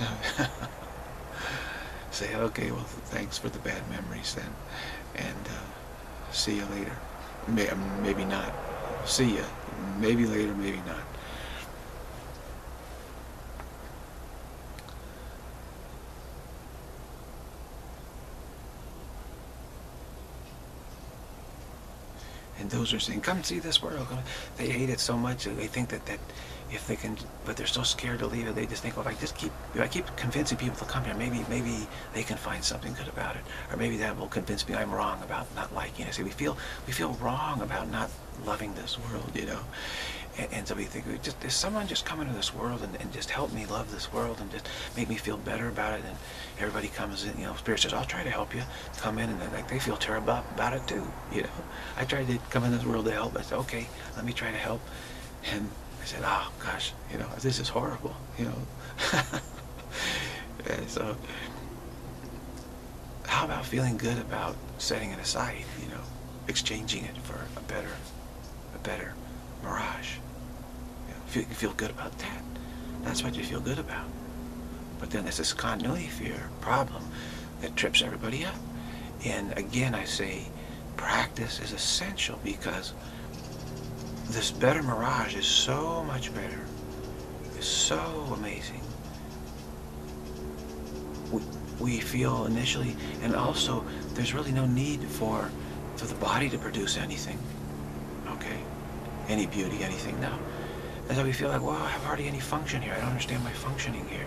[LAUGHS] Say, okay, well, thanks for the bad memories then, and uh, see you later. May, maybe not. See ya. Maybe later, maybe not. And those are saying, come see this world. They hate it so much. They think that, that if they can, but they're so scared to leave it. They just think, well, if I just keep, if I keep convincing people to come here, maybe, maybe they can find something good about it, or maybe that will convince me I'm wrong about not liking it. See, we feel, we feel wrong about not loving this world, you know. And, and so we think, just someone just come into this world and, and just help me love this world and just make me feel better about it? And everybody comes in, you know, Spirit says, I'll try to help you. Come in and like they feel terrible about it too, you know. I tried to come in this world to help. I said, okay, let me try to help. And I said, oh gosh, you know, this is horrible, you know. [LAUGHS] and so, how about feeling good about setting it aside, you know, exchanging it for a better, a better mirage? You, feel, you feel good about that. That's what you feel good about. But then there's this continuity fear problem that trips everybody up. And again, I say practice is essential because this better mirage is so much better. It's so amazing. We, we feel initially, and also there's really no need for, for the body to produce anything. Okay? Any beauty, anything. now. And so we feel like, well, I have hardly any function here. I don't understand my functioning here.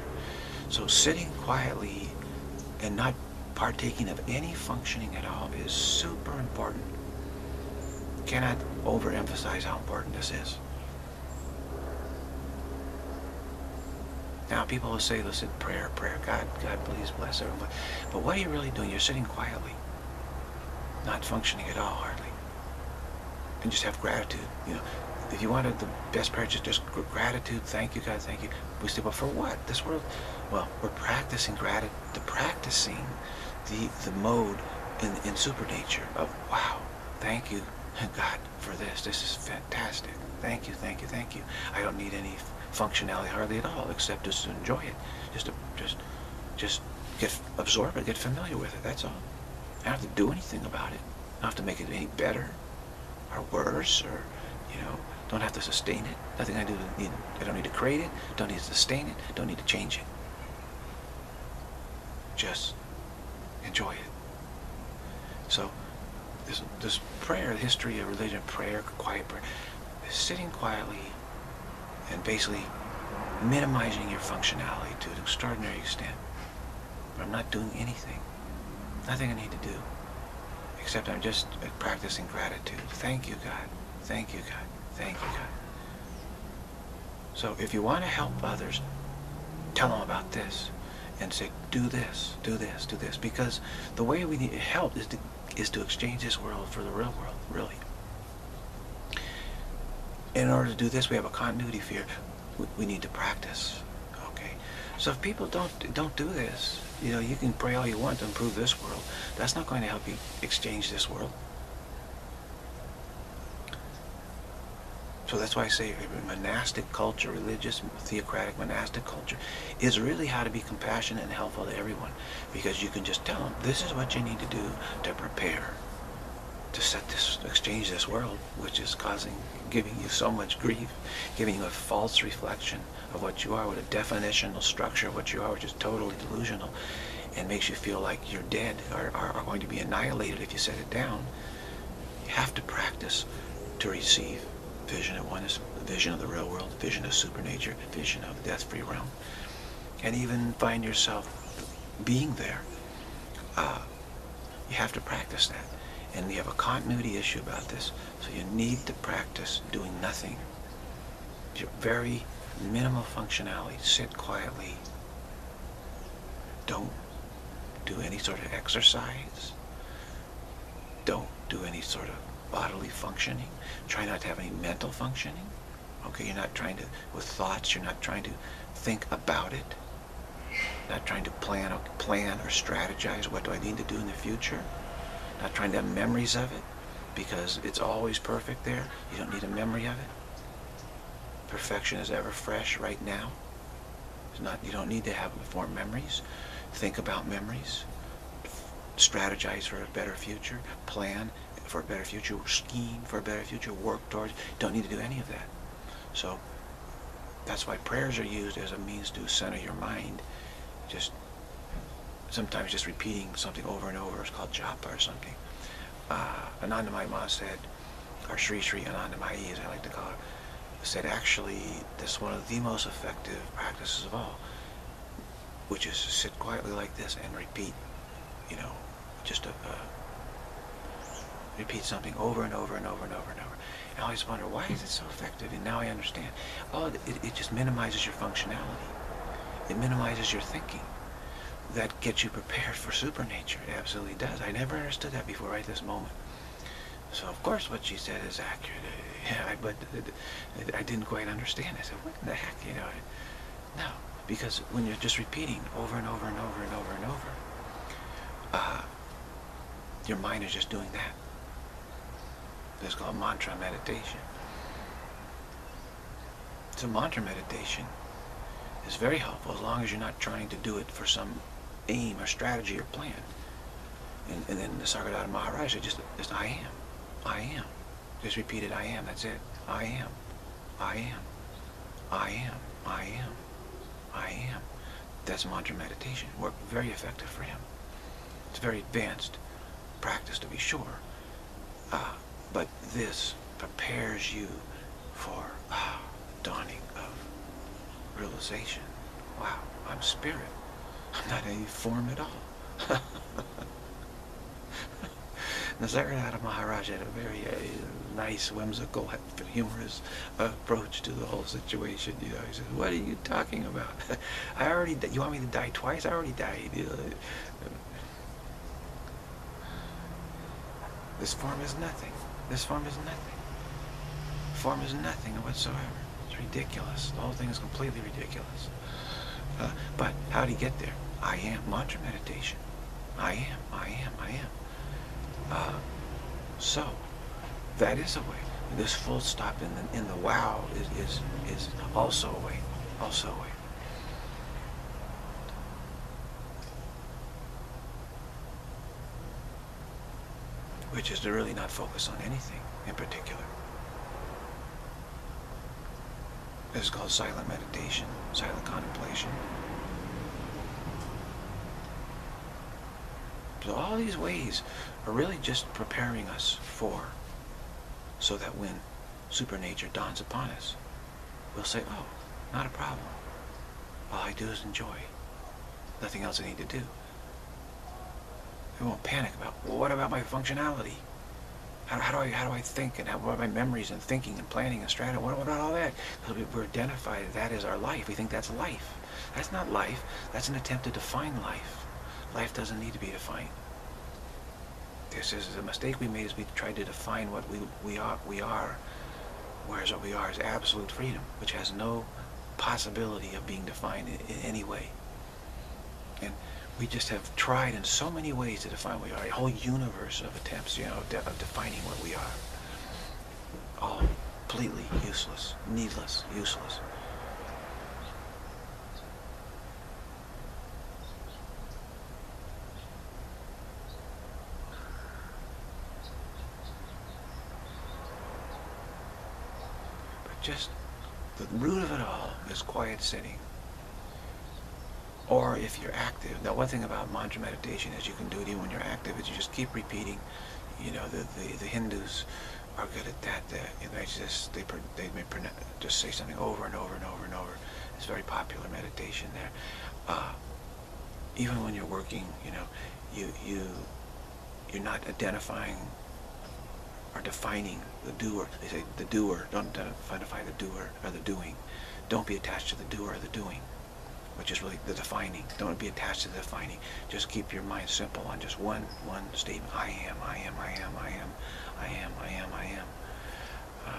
So sitting quietly and not partaking of any functioning at all is super important. Cannot overemphasize how important this is. Now people will say, listen, prayer, prayer, God, God please bless everyone. But what are you really doing? You're sitting quietly, not functioning at all hardly. And just have gratitude. You know, if you wanted the best prayer, just, just gratitude, thank you, God, thank you. We say, but for what? This world, well, we're practicing gratitude, practicing the, the mode in, in super nature of, wow, thank you, [LAUGHS] God, for this. This is fantastic. Thank you, thank you, thank you. I don't need any functionality hardly at all, except just to enjoy it. Just to, just, just get, absorb it, get familiar with it, that's all. I don't have to do anything about it. I don't have to make it any better or worse or, you know, don't have to sustain it. Nothing I do need, I don't need to create it, don't need to sustain it, don't need to change it. Just enjoy it. So this, this prayer, the history of religion, prayer, quiet prayer, is sitting quietly and basically minimizing your functionality to an extraordinary extent. But I'm not doing anything. Nothing I need to do. Except I'm just practicing gratitude. Thank you, God. Thank you, God. Thank you. So if you want to help others, tell them about this and say, do this, do this, do this. Because the way we need help is to, is to exchange this world for the real world, really. In order to do this, we have a continuity fear. We, we need to practice. Okay. So if people don't don't do this, you know, you can pray all you want to improve this world. That's not going to help you exchange this world. So that's why I say monastic culture, religious, theocratic, monastic culture, is really how to be compassionate and helpful to everyone. Because you can just tell them, this is what you need to do to prepare to set this, exchange this world, which is causing, giving you so much grief, giving you a false reflection of what you are, with a definitional structure of what you are, which is totally delusional, and makes you feel like you're dead or are going to be annihilated if you set it down. You have to practice to receive vision of oneness, vision of the real world, vision of supernature, vision of the death-free realm, and even find yourself being there. Uh, you have to practice that. And we have a continuity issue about this. So you need to practice doing nothing. Your very minimal functionality. Sit quietly. Don't do any sort of exercise. Don't do any sort of bodily functioning. Try not to have any mental functioning. Okay, you're not trying to, with thoughts, you're not trying to think about it. Not trying to plan or plan or strategize what do I need to do in the future. Not trying to have memories of it because it's always perfect there. You don't need a memory of it. Perfection is ever fresh right now. It's not, you don't need to have form memories. Think about memories. Strategize for a better future. Plan for a better future, scheme for a better future, work towards. Don't need to do any of that. So that's why prayers are used as a means to center your mind. Just sometimes just repeating something over and over is called japa or something. Uh, Anandamayi Ma said, or Sri Sri Anandamayi as I like to call her, said actually this is one of the most effective practices of all, which is to sit quietly like this and repeat, you know, just a, a repeat something over and over and over and over and over. And I always wonder, why is it so effective? And now I understand. Oh, it, it just minimizes your functionality. It minimizes your thinking. That gets you prepared for supernature. It absolutely does. I never understood that before right this moment. So of course what she said is accurate. [LAUGHS] Yeah, but I didn't quite understand. I said, what the heck, you know? No, because when you're just repeating over and over and over and over and over, uh, your mind is just doing that. It's called mantra meditation. So mantra meditation is very helpful as long as you're not trying to do it for some aim or strategy or plan. And, and then Nisargadatta Maharaj said just, just I am. I am. Just repeat it, I am, that's it. I am. I am. I am. I am. I am. That's mantra meditation. Worked very effective for him. It's very advanced practice to be sure. Uh, but this prepares you for uh, dawning of realization. Wow, I'm spirit. I'm not any form at all. [LAUGHS] Nisargadatta Maharaj had a very uh, nice, whimsical, humorous approach to the whole situation. You know, he says, "What are you talking about? [LAUGHS] I already. You want me to die twice? I already died. This form is nothing. This form is nothing. Form is nothing whatsoever. It's ridiculous. The whole thing is completely ridiculous. Uh, but how do you get there? I am mantra meditation. I am. I am. I am. Uh, so, That is a way. This full stop in the, in the wow is, is, is also a way. Also a way. Which is to really not focus on anything in particular. This is called silent meditation, silent contemplation. So all these ways are really just preparing us for, so that when supernature dawns upon us, we'll say, oh, not a problem. All I do is enjoy. Nothing else I need to do. We won't panic about, what about my functionality? How, how, do I how do I think and how, what are my memories and thinking and planning and strategy? What, what about all that? Because we, we're identified that as our life. We think that's life. That's not life. That's an attempt to define life. Life doesn't need to be defined. This is a mistake we made is we tried to define what we, we, are, we are, whereas what we are is absolute freedom, which has no possibility of being defined in, in any way. And we just have tried in so many ways to define what we are. A whole universe of attempts, you know, de of defining what we are. All completely useless, needless, useless. But just the root of it all is quiet sitting. Or if you're active. Now, one thing about mantra meditation is you can do it even when you're active. Is you just keep repeating. You know, the the, the Hindus are good at that. They, they just they they may just say something over and over and over and over. It's very popular meditation there. Uh, even when you're working, you know, you you you're not identifying or defining the doer. They say the doer, don't identify the doer or the doing. Don't be attached to the doer or the doing, which is really the defining. Don't be attached to the defining. Just keep your mind simple on just one one statement. I am, I am, I am, I am, I am, I am, I am. Uh,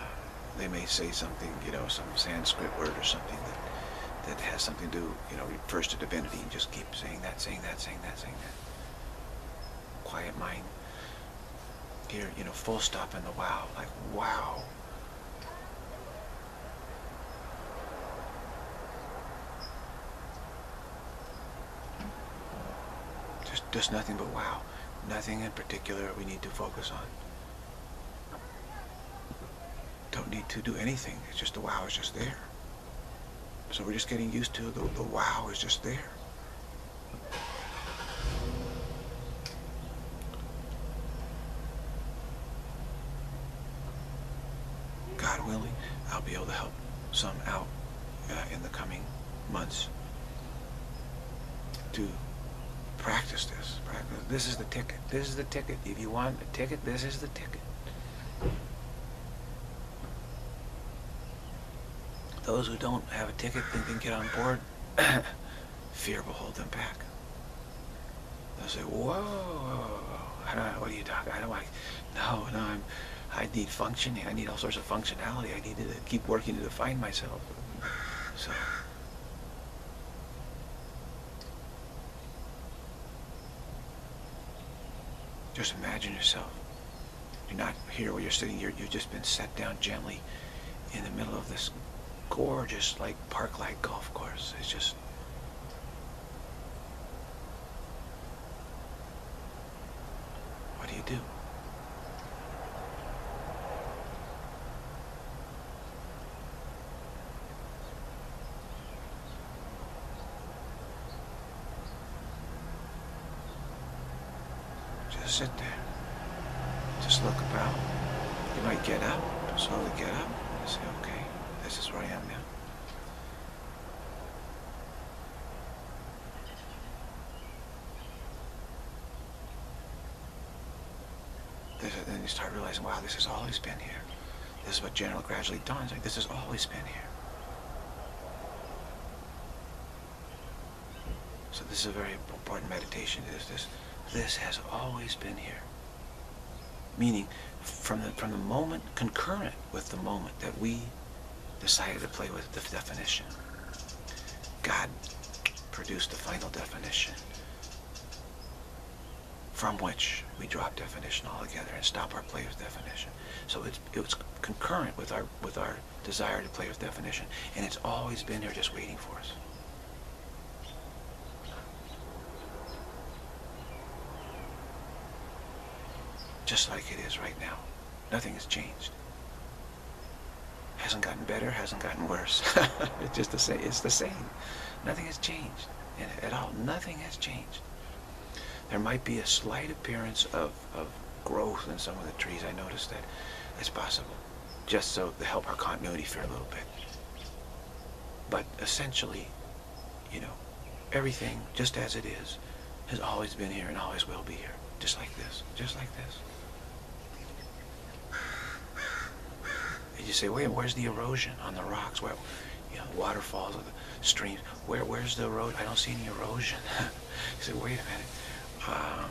they may say something, you know, some Sanskrit word or something that that has something to do, you know, refers to divinity, and just keep saying that, saying that, saying that, saying that. Quiet mind here, you know, full stop in the wow. Like, wow. Just, nothing but wow. Nothing in particular we need to focus on. Don't need to do anything. It's just the wow is just there. So we're just getting used to the, the wow is just there. God willing, I'll be able to help some out uh, in the coming months to practice this. Practice. This is the ticket. This is the ticket. If you want a ticket, this is the ticket. Those who don't have a ticket think they can get on board, [COUGHS] fear will hold them back. They'll say, whoa, what are you talking? I don't like, no, no, I'm, I need functioning. I need all sorts of functionality. I need to keep working to define myself. So. Just imagine yourself. You're not here where you're sitting here. You've just been set down gently in the middle of this gorgeous, like, park-like golf course. It's just... What do you do? Just sit there. Just look about. You might get up, slowly get up, and say, okay, this is where I am now. then you start realizing, wow, this has always been here. This is what general gradually dawns like. This has always been here. So this is a very important meditation. Is this this has always been here. Meaning, from the, from the moment, concurrent with the moment that we decided to play with the definition, God produced the final definition from which we drop definition altogether and stop our play with definition. So it's, it was concurrent with our, with our desire to play with definition, and it's always been there just waiting for us. Just like it is right now. Nothing has changed. Hasn't gotten better, hasn't gotten worse. [LAUGHS] it's just the same. It's the same. Nothing has changed at all. Nothing has changed. There might be a slight appearance of, of growth in some of the trees. I noticed that it's possible, just so to help our continuity for a little bit. But essentially, you know, everything, just as it is, has always been here and always will be here. Just like this. Just like this. You say, wait, where's the erosion on the rocks? Where, you know, waterfalls or the streams. Where, where's the erosion? I don't see any erosion. [LAUGHS] you say, wait a minute. Um,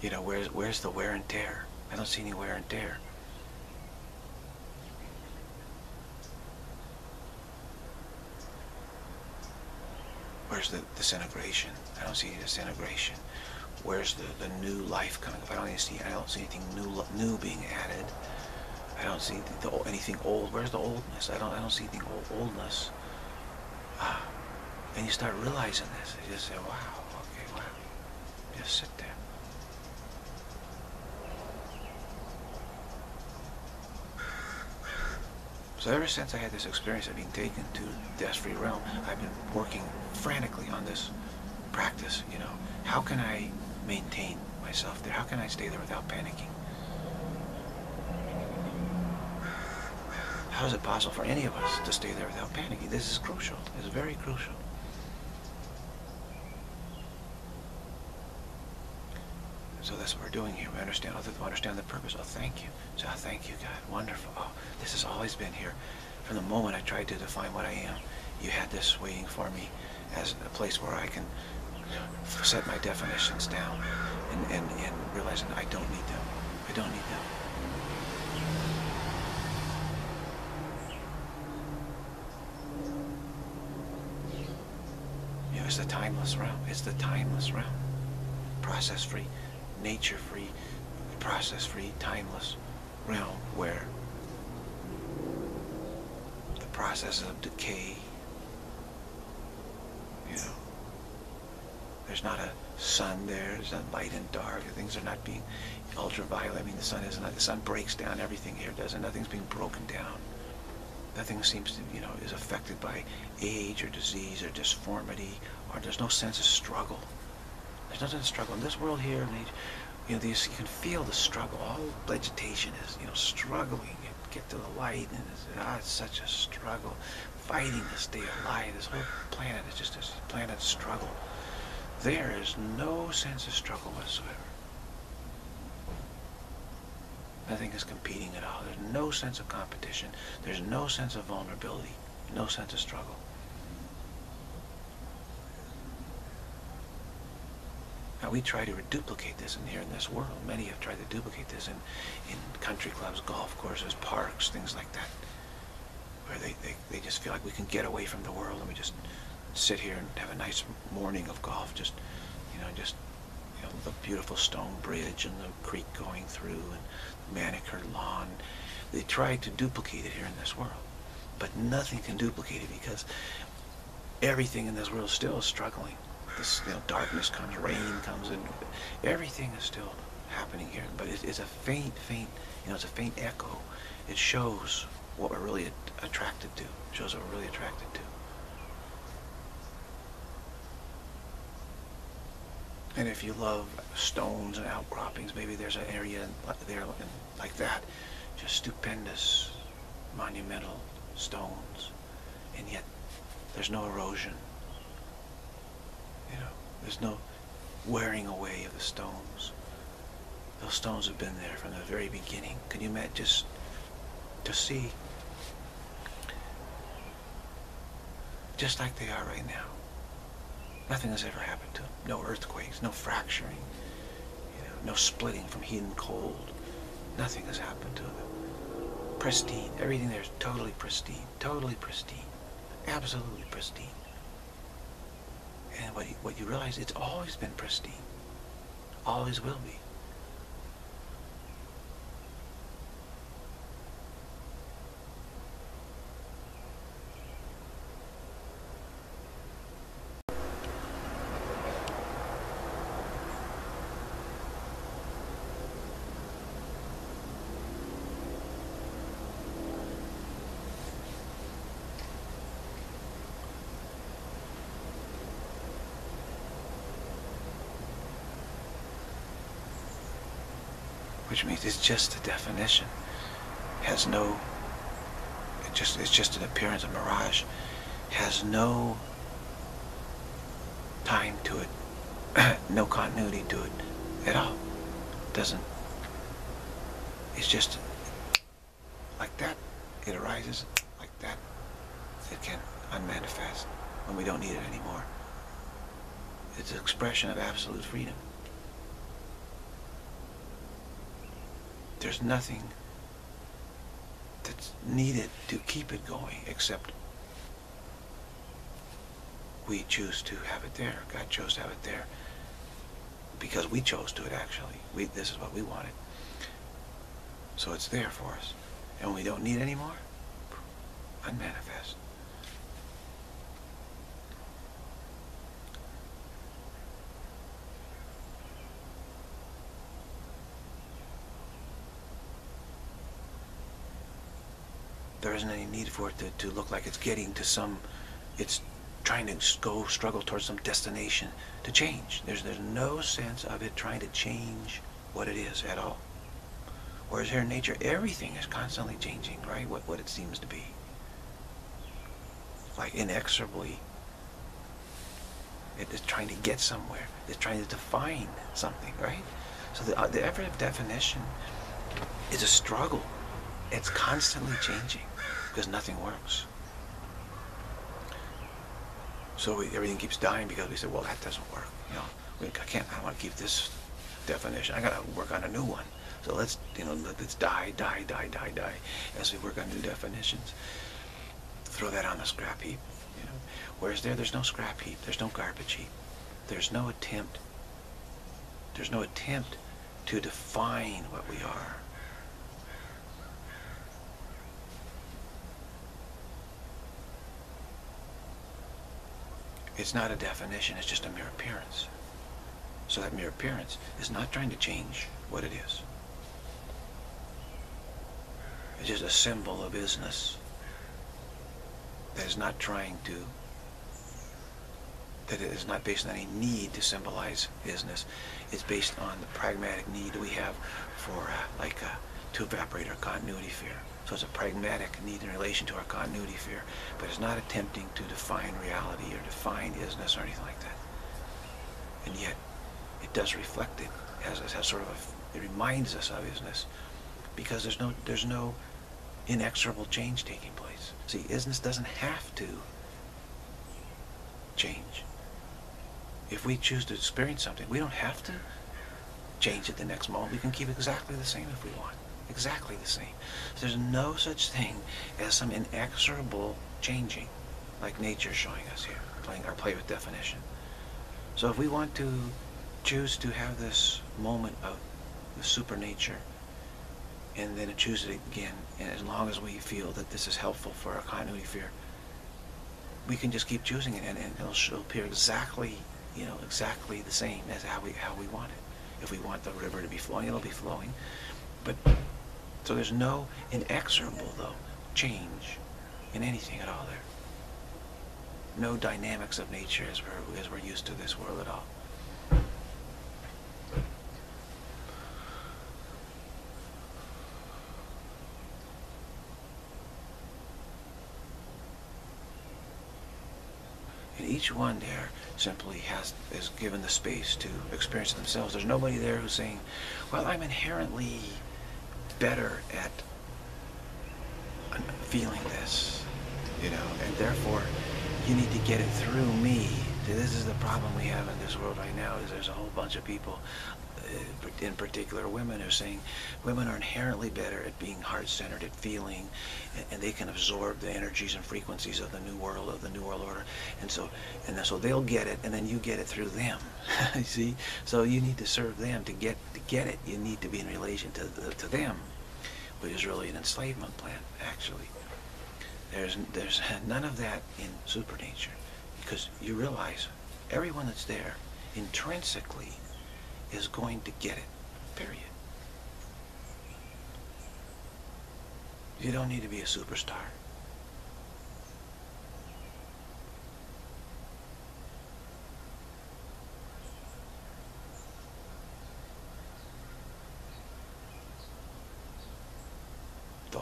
you know, where's where's the wear and tear? I don't see any wear and tear. Where's the disintegration? I don't see any disintegration. Where's the, the new life coming? I don't see I don't see anything new new being added. I don't see the, the, anything old. Where's the oldness? I don't I don't see anything old, oldness. Ah. And you start realizing this. You just say, wow, okay, wow. Just sit there. So ever since I had this experience of being taken to death-free realm, I've been working frantically on this practice, you know. How can I maintain myself there? How can I stay there without panicking? How is it possible for any of us to stay there without panicking? This is crucial. It's very crucial. So that's what we're doing here. We understand, we understand the purpose. Oh, thank you. So, oh, thank you, God. Wonderful. Oh, this has always been here. From the moment I tried to define what I am, you had this waiting for me as a place where I can set my definitions down and, and, and realizing I don't need them. I don't need them. You know, it's the timeless realm. It's the timeless realm. Process-free nature-free, process-free, timeless realm where the process of decay, you know, there's not a sun there, there's not light and dark, things are not being ultraviolet, I mean the sun is not, the sun breaks down everything here, doesn't, nothing's being broken down. Nothing seems to, you know, is affected by age or disease or disformity, or there's no sense of struggle. There's nothing to struggle. In this world here, you know, these, you can feel the struggle. All vegetation is, you know, struggling to get to the light, and it's, ah, it's such a struggle, fighting to stay alive. This whole planet is just a planet struggle. There is no sense of struggle whatsoever. Nothing is competing at all. There's no sense of competition. There's no sense of vulnerability. No sense of struggle. Now we try to duplicate this in here in this world. Many have tried to duplicate this in, in country clubs, golf courses, parks, things like that. Where they, they, they just feel like we can get away from the world and we just sit here and have a nice morning of golf. Just, you know, just, you know, the beautiful stone bridge and the creek going through and manicured lawn. They try to duplicate it here in this world. But nothing can duplicate it because everything in this world still is struggling this you know, darkness comes, rain comes, and everything is still happening here. But it, it's a faint, faint, you know, it's a faint echo. It shows what we're really attracted to. It shows what we're really attracted to. And if you love stones and outcroppings, maybe there's an area there like that. Just stupendous, monumental stones. And yet, there's no erosion. You know, there's no wearing away of the stones. Those stones have been there from the very beginning. Can you imagine just to see just like they are right now? Nothing has ever happened to them. No earthquakes, no fracturing, you know, no splitting from heat and cold. Nothing has happened to them. Pristine. Everything there is totally pristine. Totally pristine. Absolutely pristine. And what you, what you realize, it's always been pristine. Always will be. It's just a definition. Has no, it just it's just an appearance, a mirage. It Has no time to it, [CLEARS THROAT] no continuity to it at all. It Doesn't. It's just like that. It arises like that. It can unmanifest when we don't need it anymore. It's an expression of absolute freedom. There's nothing that's needed to keep it going except we choose to have it there. God chose to have it there because we chose to it actually. We, this is what we wanted. So it's there for us. And we don't need any more. unmanifest. Isn't any need for it to, to look like it's getting to some, it's trying to go struggle towards some destination to change. There's, there's no sense of it trying to change what it is at all. Whereas here in nature, everything is constantly changing, right? What, what it seems to be. Like inexorably. It is trying to get somewhere. It's trying to define something, right? So the, uh, the effort of definition is a struggle. It's constantly changing because nothing works. So we, everything keeps dying because we say, well, that doesn't work. You know, we, I can't, I want to keep this definition. I got to work on a new one. So let's, you know, let's die, die, die, die, die as we work on new definitions. Throw that on the scrap heap. You know, whereas there, there's no scrap heap. There's no garbage heap. There's no attempt. There's no attempt to define what we are. It's not a definition, it's just a mere appearance. So that mere appearance is not trying to change what it is. It's just a symbol of isness that is not trying to, that it is not based on any need to symbolize isness. It's based on the pragmatic need we have for, uh, like, uh, to evaporate our continuity fear. So it's a pragmatic need in relation to our continuity fear, but it's not attempting to define reality or define isness or anything like that. And yet, it does reflect it as, as sort of a, it reminds us of isness, because there's no there's no inexorable change taking place. See, isness doesn't have to change. If we choose to experience something, we don't have to change it the next moment. We can keep exactly the same if we want exactly the same. There's no such thing as some inexorable changing, like nature's showing us here, playing our play with definition. So if we want to choose to have this moment of the supernature, and then choose it again, and as long as we feel that this is helpful for our continuity fear, we can just keep choosing it, and, and it'll appear exactly, you know, exactly the same as how we how we want it. If we want the river to be flowing, it'll be flowing. But so there's no inexorable, though, change in anything at all there. No dynamics of nature as we're, as we're used to this world at all. And each one there simply has is given the space to experience themselves. There's nobody there who's saying, well, I'm inherently better at feeling this, you know, and therefore you need to get it through me. See, this is the problem we have in this world right now is there's a whole bunch of people uh, in particular women who are saying women are inherently better at being heart-centered, at feeling, and they can absorb the energies and frequencies of the new world, of the new world order. And so, and so they'll get it, and then you get it through them. [LAUGHS] you see? So you need to serve them to get to get it. You need to be in relation to to them, is really an enslavement plan, actually. There's there's [LAUGHS] none of that in supernature, because you realize everyone that's there intrinsically is going to get it. Period. You don't need to be a superstar.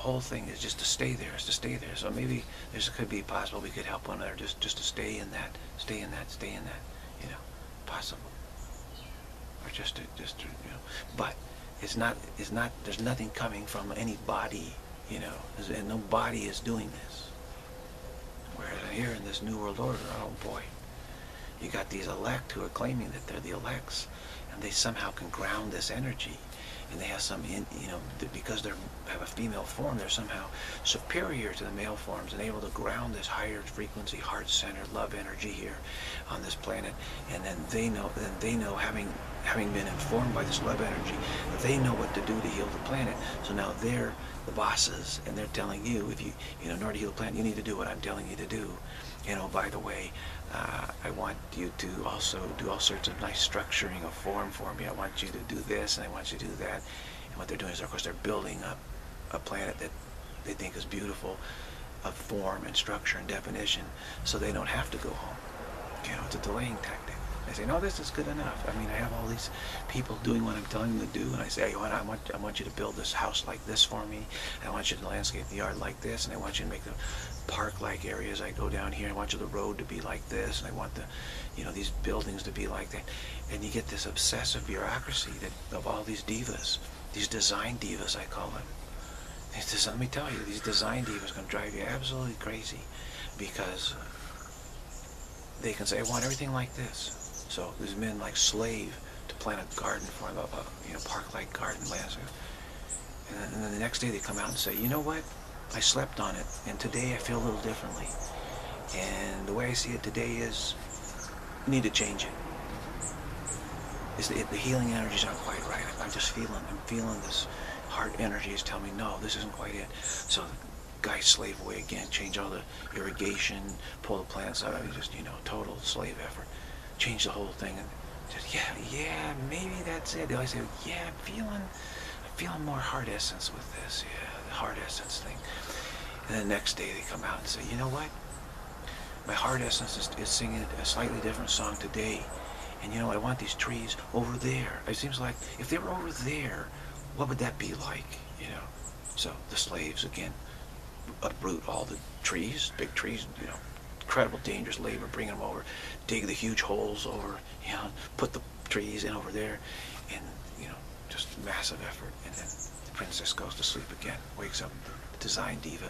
Whole thing is just to stay there, is to stay there. So maybe there's could be possible we could help one another just just to stay in that, stay in that, stay in that, you know, possible or just to, just to, you know, but it's not, it's not, there's nothing coming from any body, you know, and no body is doing this. Whereas here in this New World Order, oh boy, you got these elect who are claiming that they're the elects, and they somehow can ground this energy and they have some, in, you know, because they have a female form, they're somehow superior to the male forms and able to ground this higher frequency, heart-centered love energy here on this planet. And then they know, then they know, having having been informed by this love energy, that they know what to do to heal the planet. So now they're the bosses, and they're telling you, if you, you know, in order to heal the planet, you need to do what I'm telling you to do. You know, by the way, uh, I want you to also do all sorts of nice structuring of form for me. I want you to do this and I want you to do that. And what they're doing is, of course, they're building up a planet that they think is beautiful of form and structure and definition so they don't have to go home. You know, it's a delaying tactic. They say, no, this is good enough. I mean, I have all these people doing what I'm telling them to do, and I say, I want, I want you to build this house like this for me. I want you to landscape the yard like this, and I want you to make the park-like areas. I go down here, I want the road to be like this, and I want the, you know, these buildings to be like that. And you get this obsessive bureaucracy that of all these divas, these design divas, I call them. Just, let me tell you, these design divas going to drive you absolutely crazy because they can say, I want everything like this. So these men like slave to plant a garden for them, a, you know, park-like garden landscape. And then, and then the next day they come out and say, you know what? I slept on it, and today I feel a little differently. And the way I see it today is, need to change it. Is the, the healing energies aren't quite right. I'm just feeling, I'm feeling this heart energy is telling me, no, this isn't quite it. So guy slave away again, change all the irrigation, pull the plants out. I just, you know, total slave effort change the whole thing and just yeah yeah maybe that's it they always say yeah i'm feeling i'm feeling more heart essence with this yeah the heart essence thing and the next day they come out and say you know what my heart essence is, is singing a slightly different song today and you know i want these trees over there it seems like if they were over there what would that be like you know so the slaves again uproot all the trees big trees you know incredible dangerous labor bringing them over dig the huge holes over, you know, put the trees in over there, and, you know, just massive effort. And then the princess goes to sleep again, wakes up, the design diva.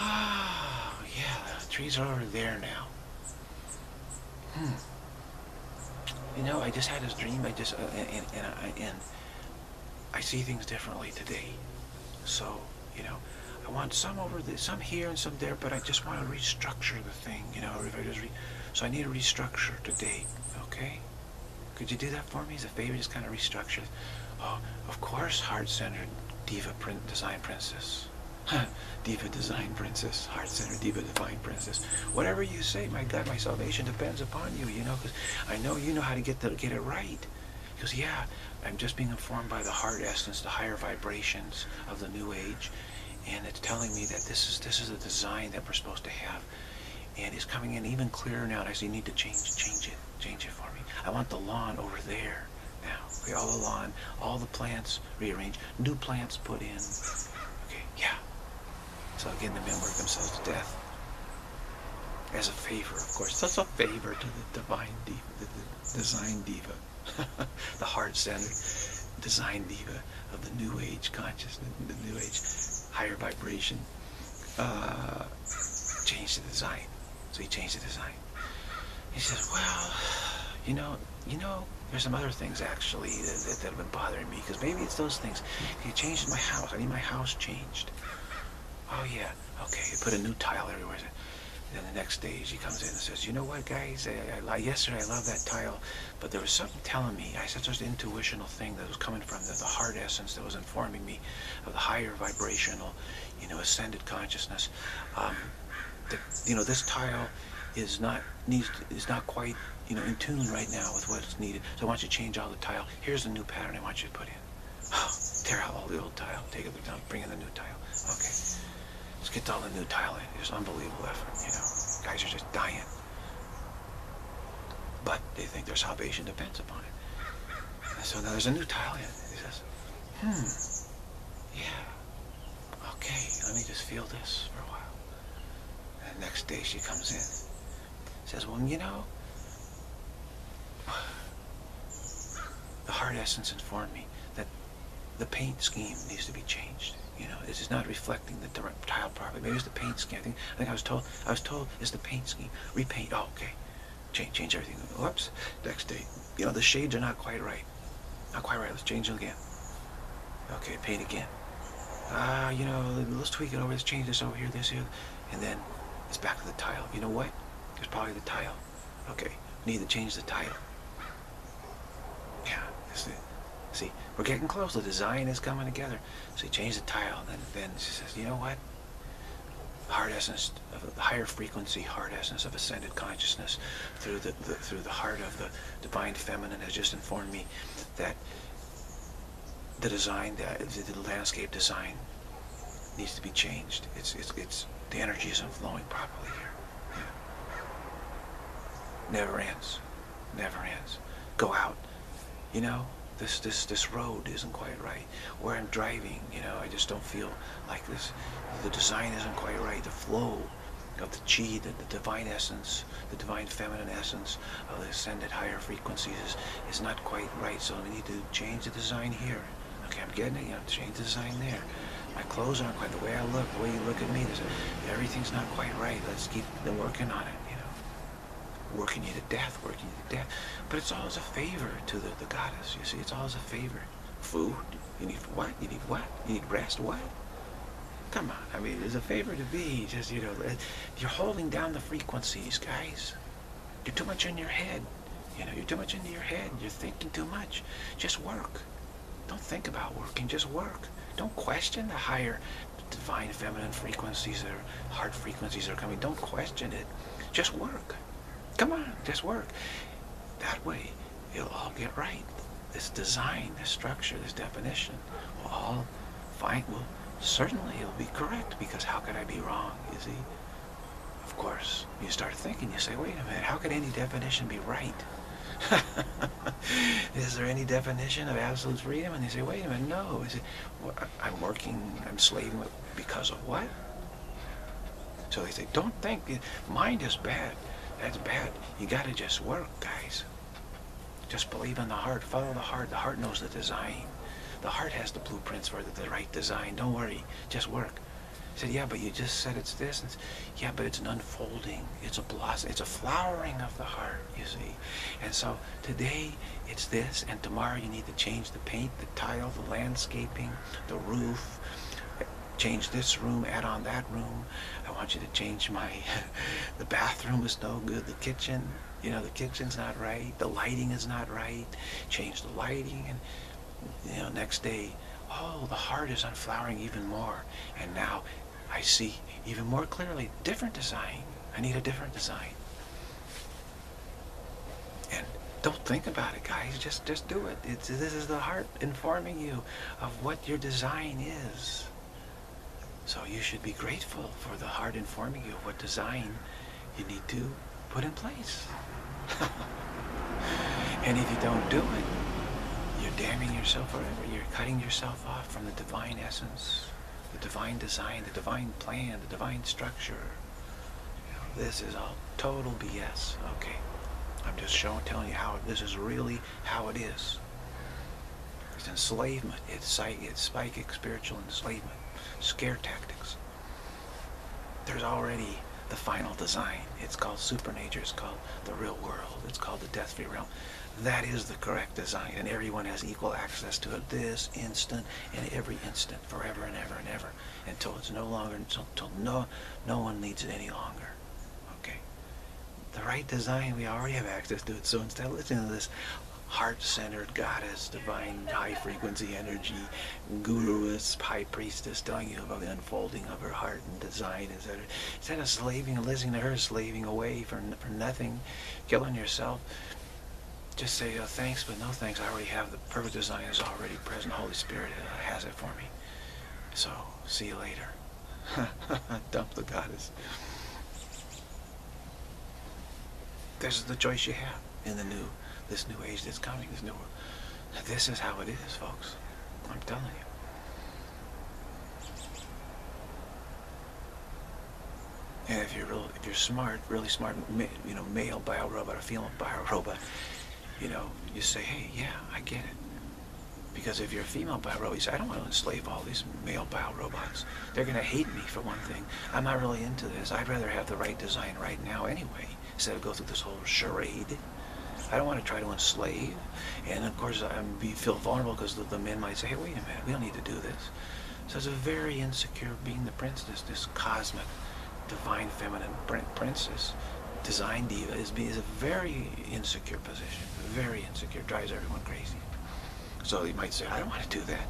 Ah, [SIGHS] yeah, the trees are over there now. Hmm. You know, I just had this dream. I just, uh, and, and, I, and I see things differently today. So, you know, I want some over there, some here and some there, but I just want to restructure the thing, you know, if I just re so I need to restructure today, okay? Could you do that for me as a favor, just kind of restructure? Oh, of course, heart-centered diva print design princess. [SIGHS] diva design princess, Heart Center diva divine princess. Whatever you say, my God, my salvation depends upon you, you know, because I know you know how to get the, get it right. Because, yeah, I'm just being informed by the heart essence, the higher vibrations of the new age, and it's telling me that this is this is a design that we're supposed to have and it's coming in even clearer now and I say you need to change change it change it for me I want the lawn over there now okay all the lawn all the plants rearranged new plants put in okay yeah so again the men work themselves to death as a favor of course that's a favor to the divine diva the, the design diva [LAUGHS] the heart-centered design diva of the new age consciousness the new age higher vibration, uh, change the design. So he changed the design. He says, well, you know, you know, there's some other things actually that, that, that have been bothering me because maybe it's those things. You changed my house. I need my house changed. Oh yeah, okay. You put a new tile everywhere. Then the next day she comes in and says, you know what, guys, I, I, yesterday I love that tile, but there was something telling me, I said there's an intuitional thing that was coming from the, the heart essence that was informing me of the higher vibrational, you know, ascended consciousness. Um, that, you know, this tile is not needs is not quite you know in tune right now with what's needed. So I want you to change all the tile. Here's the new pattern I want you to put in. Oh, [SIGHS] tear out all the old tile, take it down, bring in the new tile. Okay. Let's get all the new tile in. It's unbelievable effort, you know. Guys are just dying. But they think their salvation depends upon it. And so now there's a new tile in. He says, hmm, yeah, okay, let me just feel this for a while. And the next day she comes in. Says, well, you know, [SIGHS] the heart essence informed me that the paint scheme needs to be changed. You know, this is not reflecting the tile properly. Maybe it's the paint scheme. I think, I think I was told, I was told it's the paint scheme. Repaint. Oh, okay. Change, change everything. Whoops. Next day. You know, the shades are not quite right. Not quite right. Let's change them again. Okay, paint again. Ah, uh, you know, let's tweak it over. Let's change this over here, this here. And then it's back to the tile. You know what? It's probably the tile. Okay, need to change the tile. Yeah, see, see, we're getting close. The design is coming together. So you change the tile, and then, then she says, you know what? Heart essence of the higher frequency, heart essence of ascended consciousness through the, the through the heart of the divine feminine has just informed me that the design, the, the landscape design needs to be changed. It's, it's, it's, the energy isn't flowing properly here. Never ends. Never ends. Go out. You know, this this this road isn't quite right. Where I'm driving, you know, I just don't feel like this. The design isn't quite right. The flow of the chi, the, the divine essence, the divine feminine essence of the ascended higher frequencies is, is not quite right. So we need to change the design here. Okay, I'm getting it. You know, change the design there. My clothes aren't quite the way I look. The way you look at me, everything's not quite right. Let's keep working on it You know, working you to death, working you to death. But it's always a favor to the, the goddess, you see. It's always a favor. Food, you need what? You need what? You need rest, what? Come on, I mean, it's a favor to be. Just, you know, uh, you're holding down the frequencies, guys. You're too much in your head. You know, you're too much into your head. You're thinking too much. Just work. Don't think about working, just work. Don't question the higher divine feminine frequencies or heart frequencies that are coming. Don't question it. Just work. Come on, just work. That way, it'll all get right. This design, this structure, this definition will all find, will certainly it'll be correct because how could I be wrong, you see? Of course, you start thinking, you say, wait a minute, how could any definition be right? [LAUGHS] Is there any definition of absolute freedom? And they say, wait a minute, no. Is it, well, I'm working, I'm slaving because of what? So they say, don't think, mind is bad. That's bad. You gotta just work, guys. Just believe in the heart. Follow the heart. The heart knows the design. The heart has the blueprints for the, the right design. Don't worry. Just work. I said, yeah, but you just said it's this. It's, yeah, but it's an unfolding. It's a blossom. It's a flowering of the heart, you see. And so today it's this, and tomorrow you need to change the paint, the tile, the landscaping, the roof, change this room, add on that room. I want you to change my, [LAUGHS] the bathroom is no good, the kitchen, you know, the kitchen's not right, the lighting is not right, change the lighting, and, you know, next day, oh, the heart is unflowering even more, and now I see even more clearly, different design. I need a different design. And don't think about it, guys. Just just do it. It's, this is the heart informing you of what your design is. So you should be grateful for the heart informing you of what design you need to put in place. [LAUGHS] and if you don't do it, you're damning yourself forever. You're cutting yourself off from the divine essence, the divine design, the divine plan, the divine structure. This is all total BS. Okay. I'm just showing, telling you how this is really how it is. It's enslavement. It's psychic, spiritual enslavement scare tactics. There's already the final design. It's called supernature. It's called the real world. It's called the death-free realm. That is the correct design, and everyone has equal access to it this instant and every instant, forever and ever and ever, until it's no longer, until, until no, no one needs it any longer. Okay? The right design, we already have access to it, so instead of listening to this heart-centered goddess, divine high-frequency energy, guruess, high priestess telling you about the unfolding of her heart and design, etc. Instead of slaving, listening to her slaving away for, for nothing, killing yourself, just say, oh, thanks, but no thanks. I already have the perfect design is already present. Holy Spirit uh, has it for me. So, see you later. [LAUGHS] Dump the goddess. This is the choice you have in the new, this new age that's coming, this new world. This is how it is, folks. I'm telling you. And if you're real, if you're smart, really smart, you know, male biorobot or female biorobot, you know, you say, hey, yeah, I get it. Because if you're a female biorobot, you say, I don't want to enslave all these male biorobots. They're going to hate me for one thing. I'm not really into this. I'd rather have the right design right now anyway, instead of go through this whole charade. I don't want to try to enslave. And of course, I feel vulnerable because the, the, men might say, hey, wait a minute, we don't need to do this. So it's a very insecure being the princess, this cosmic, divine feminine princess design diva is, is a very insecure position, very insecure, drives everyone crazy. So you might say, I don't want to do that.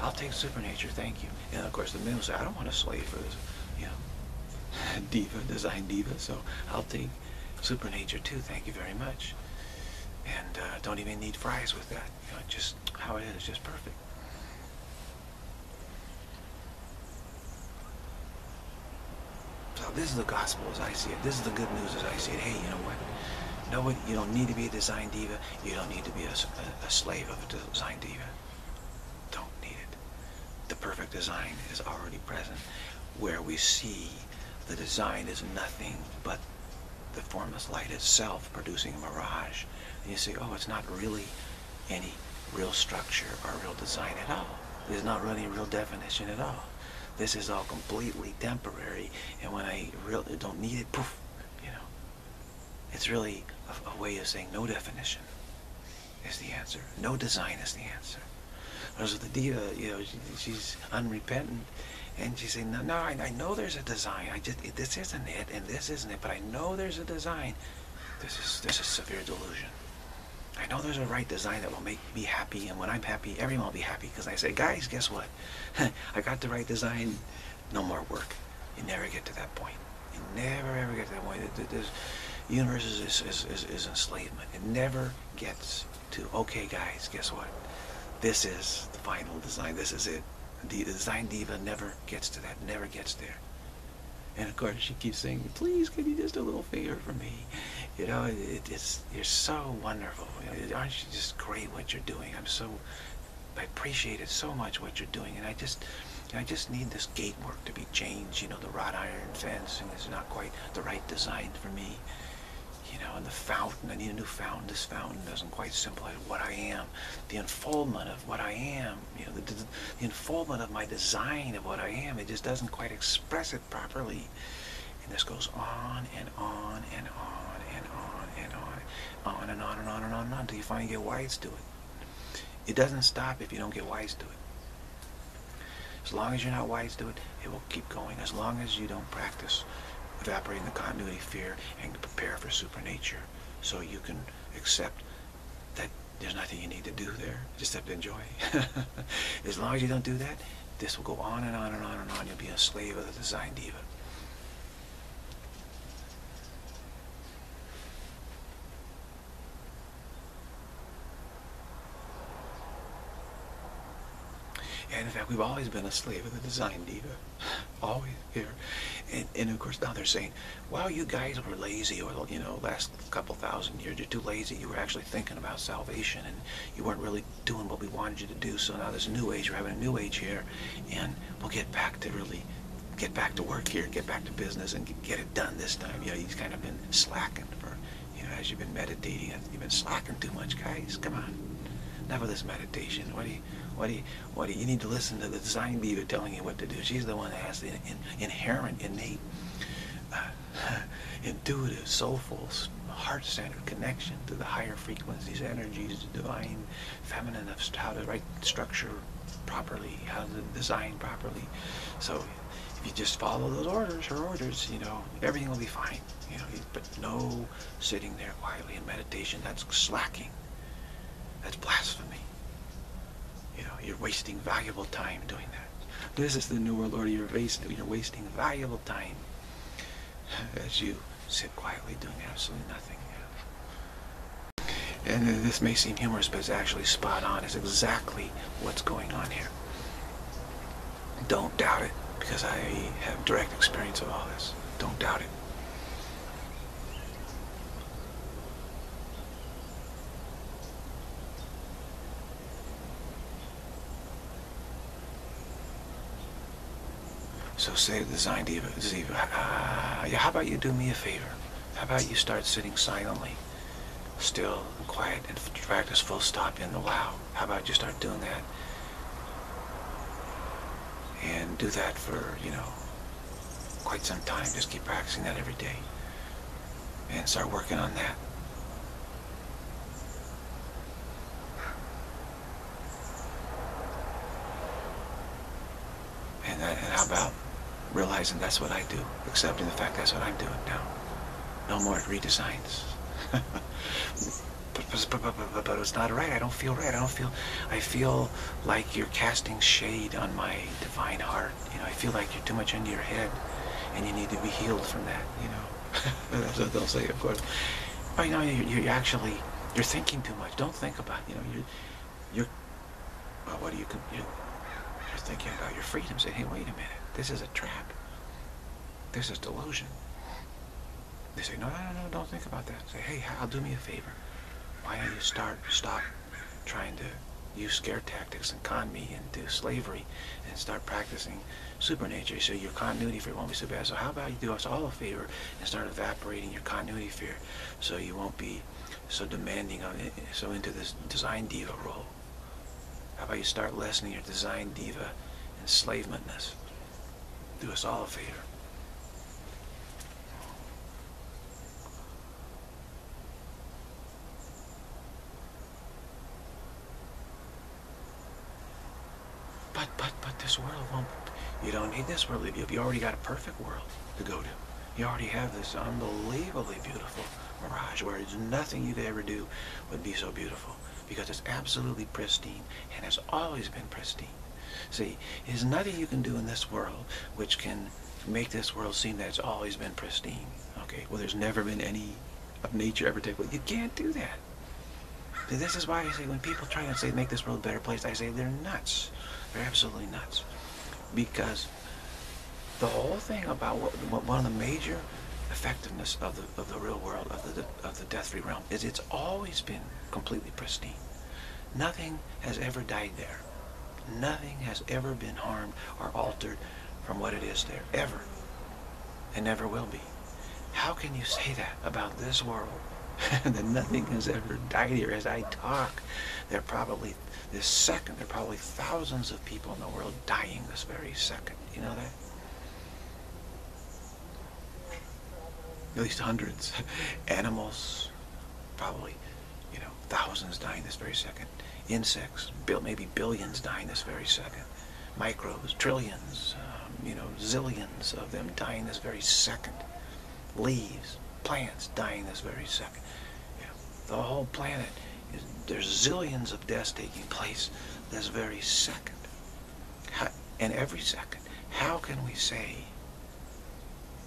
I'll take supernature, thank you. And of course the men will say, I don't want to slave for this, you know, [LAUGHS] diva, design diva, so I'll take supernature too, thank you very much. And uh, don't even need fries with that, you know, just how it is, just perfect. So this is the gospel as I see it. This is the good news as I see it. Hey, you know what? Nobody, you don't need to be a design diva. You don't need to be a, a, a slave of a design diva. Don't need it. The perfect design is already present where we see the design is nothing but the formless light itself producing a mirage. You say, oh, it's not really any real structure or real design at all. There's not really a real definition at all. This is all completely temporary, and when I really don't need it, poof, you know. It's really a, a way of saying no definition is the answer. No design is the answer. Whereas the diva, you know, she, she's unrepentant, and she's saying, no, no, I, I, know there's a design. I just, this isn't it, and this isn't it, but I know there's a design. This is, this is severe delusion. I know there's a right design that will make me happy, and when I'm happy, everyone will be happy. Because I say, guys, guess what? [LAUGHS] I got the right design. No more work. You never get to that point. You never ever get to that point. The universe is, is, is, is enslavement. It never gets to, okay, guys, guess what? This is the final design. This is it. The design diva never gets to that. Never gets there. And of course, she keeps saying, please, can you just a little favor for me? You know, it, it's, you're so wonderful. Aren't you just great what you're doing? I'm so, I appreciate it so much what you're doing. And I just, I just need this gate work to be changed. You know, the wrought iron fencing is not quite the right design for me you know, and the fountain, I need a new fountain. This fountain doesn't quite symbolize what I am. The unfoldment of what I am, you know, the, the, the unfoldment of my design of what I am, it just doesn't quite express it properly. And this goes on and on and on on, and on and on and on and on until you finally get wise to it. It doesn't stop if you don't get wise to it. As long as you're not wise to it, it will keep going. As long as you don't practice evaporating the continuity fear and prepare for supernature so you can accept that there's nothing you need to do there just have to enjoy [LAUGHS] as long as you don't do that this will go on and on and on and on you'll be a slave of the design diva And in fact, we've always been a slave of the design diva. always here. And, and, of course now they're saying, wow, you guys were lazy or, you know, last couple thousand years, you're too lazy. You were actually thinking about salvation and you weren't really doing what we wanted you to do. So now this new age, we're having a new age here and we'll get back to really get back to work here, get back to business and get it done this time. You know, you've kind of been slacking for, you know, as you've been meditating, you've been slacking too much, guys. Come on. Enough of this meditation. What do you, what do you, what do you, you need to listen to the design diva telling you what to do. She's the one that has the in, inherent, innate uh, [LAUGHS] intuitive, soulful, heart-centered connection to the higher frequencies, energies, the divine, feminine, of how to write structure properly, how to design properly. So if you just follow those orders, her orders, you know, everything will be fine. You know, but no sitting there quietly in meditation. That's slacking. That's blasphemy. You know, you're wasting valuable time doing that. This is the New World Order. You're wasting, you're wasting valuable time as you sit quietly doing absolutely nothing. And this may seem humorous, but it's actually spot on. It's exactly what's going on here. Don't doubt it, because I have direct experience of all this. Don't doubt it. So say to Design Diva, Ziva, uh, yeah, how about you do me a favor? How about you start sitting silently, still and quiet, and practice full stop in the wow? How about you start doing that? And do that for, you know, quite some time. Just keep practicing that every day. And start working on that. And, that, and how about realizing that's what I do, accepting the fact that's what I'm doing now. No more redesigns. [LAUGHS] but, but, but, but, but it's not right. I don't feel right. I don't feel. I feel like you're casting shade on my divine heart. You know, I feel like you're too much into your head, and you need to be healed from that. You know, [LAUGHS] that's what they'll say, of course. But you know, you're, you're actually you're thinking too much. Don't think about. You know, you're you're. Well, what do you? You're, you're thinking about your freedom. Say, hey, wait a minute. This is a trap. This is delusion. They say, no, no, no, don't think about that. Say, hey, Hal, do me a favor. Why don't you start, stop trying to use scare tactics and con me into slavery and start practicing supernature so your continuity fear won't be so bad. So how about you do us all a favor and start evaporating your continuity fear so you won't be so demanding of it, so into this design diva role. How about you start lessening your design diva enslavementness? Do us all a favor. But, but, but this world won't, you don't need this world. you've already got a perfect world to go to. You already have this unbelievably beautiful mirage where there's nothing you could ever do would be so beautiful because it's absolutely pristine and has always been pristine. See, there's nothing you can do in this world which can make this world seem that it's always been pristine. Okay, well, there's never been any of nature ever take place. You can't do that. See, this is why I say when people try to say make this world a better place, I say they're nuts. They're absolutely nuts. Because the whole thing about what, what one of the major effectiveness of the of the real world of the of the death-free realm is it's always been completely pristine. Nothing has ever died there. Nothing has ever been harmed or altered from what it is there, ever. And never will be. How can you say that about this world? [LAUGHS] that nothing has ever died here. As I talk, there are probably, this second, there are probably thousands of people in the world dying this very second. You know that? At least hundreds. [LAUGHS] Animals, probably, you know, thousands dying this very second insects, maybe billions dying this very second, microbes, trillions, um, you know, zillions of them dying this very second, leaves, plants dying this very second. You know, the whole planet, is, there's zillions of deaths taking place this very second. And every second, how can we say,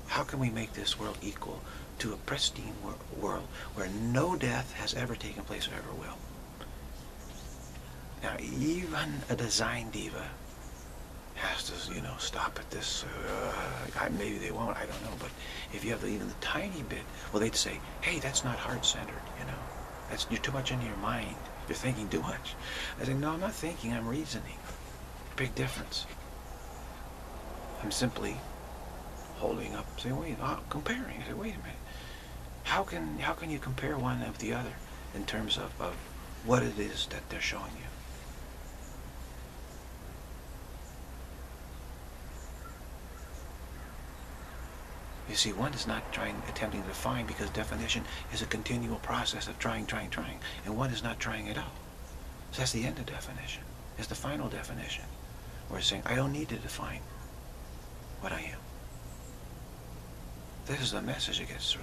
how can we make this world equal to a pristine wor world where no death has ever taken place or ever will? Now, even a design diva has to, you know, stop at this. Uh, maybe they won't, I don't know. But if you have even the tiny bit, well, they'd say, hey, that's not heart-centered, you know. That's You're too much into your mind. You're thinking too much. I say, no, I'm not thinking, I'm reasoning. Big difference. I'm simply holding up, saying, wait, uh, comparing. I say, wait a minute. How can, how can you compare one of the other in terms of, of what it is that they're showing you? You see, one is not trying, attempting to define because definition is a continual process of trying, trying, trying. And one is not trying at all. So that's the end of definition. It's the final definition. Where it's saying, I don't need to define what I am. This is the message that gets through.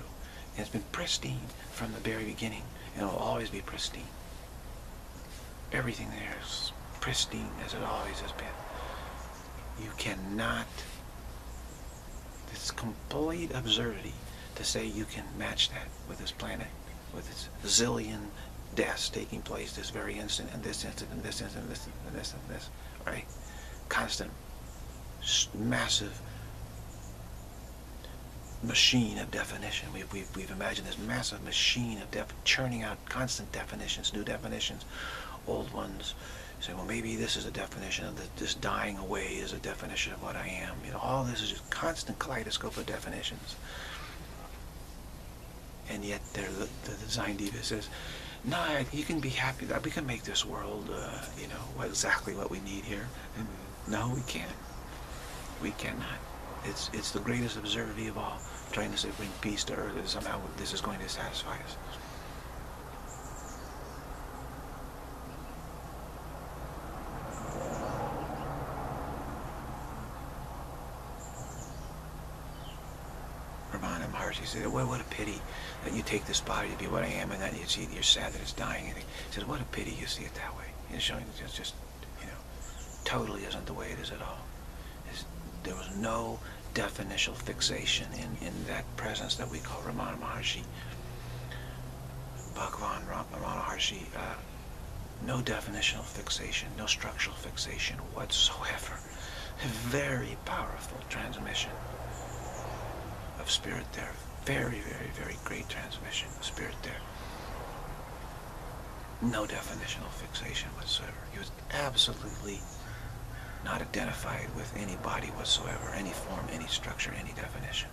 And it's been pristine from the very beginning. And it will always be pristine. Everything there is pristine as it always has been. You cannot, it's complete absurdity to say you can match that with this planet, with its zillion deaths taking place this very instant, and this instant, and this instant, and this, and this, and this, right? Constant, massive machine of definition. We've, we've, we've imagined this massive machine of churning out constant definitions, new definitions, old ones. Say, well, maybe this is a definition of the, this dying away is a definition of what I am. You know, all this is just constant kaleidoscope of definitions. And yet, the, the design diva says, no, you can be happy that we can make this world, uh, you know, what, exactly what we need here. And no, we can't. We cannot. It's it's the greatest absurdity of all, trying to say bring peace to earth, and somehow this is going to satisfy us. Ramana Maharshi said, well, what a pity that you take this body to be what I am, and then you see you're sad that it's dying. And he says, what a pity you see it that way. It's showing it's just, you know, totally isn't the way it is at all. It's, there was no definitional fixation in, in that presence that we call Ramana Maharshi. Bhagavan Ramana Maharshi, uh, no definitional fixation, no structural fixation whatsoever. A [LAUGHS] very powerful transmission of spirit there. Very, very, very great transmission of spirit there. No definitional fixation whatsoever. He was absolutely not identified with any body whatsoever, any form, any structure, any definition.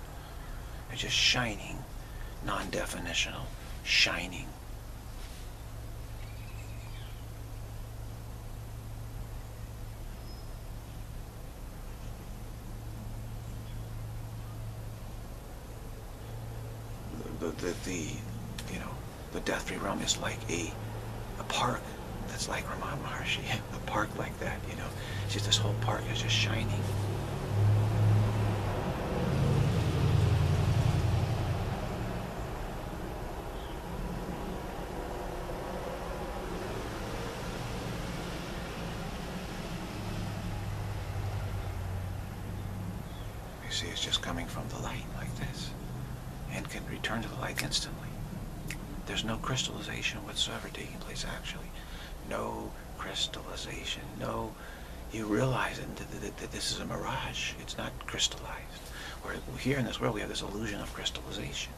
They're just shining, non-definitional, shining. The, the, the, you know, realm is like a, a park that's like Ramana Maharshi, [LAUGHS] a park like that, you know. It's just this whole park is just shining. You see, it's just coming from the light like this and can return to the light instantly. There's no crystallization whatsoever taking place actually. No crystallization. No, you realize that, that, that this is a mirage. It's not crystallized. Where here in this illusion of crystallization.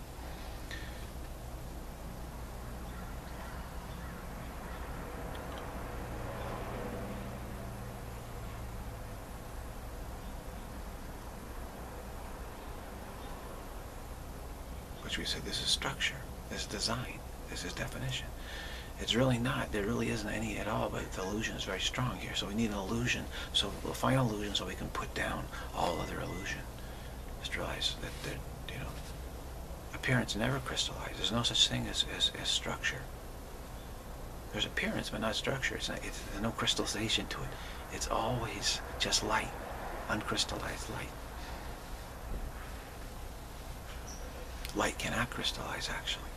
Which we said this is structure, this is design, this is definition. It's really not. There really isn't any at all, but the illusion is very strong here. So we need an illusion. So we'll find an illusion so we can put down all other illusion. Just realize that, that you know, appearance never crystallizes. There's no such thing as, as, as structure. There's appearance, but not structure. It's not, it's, there's no crystallization to it. It's always just light, uncrystallized light. Light cannot crystallize, actually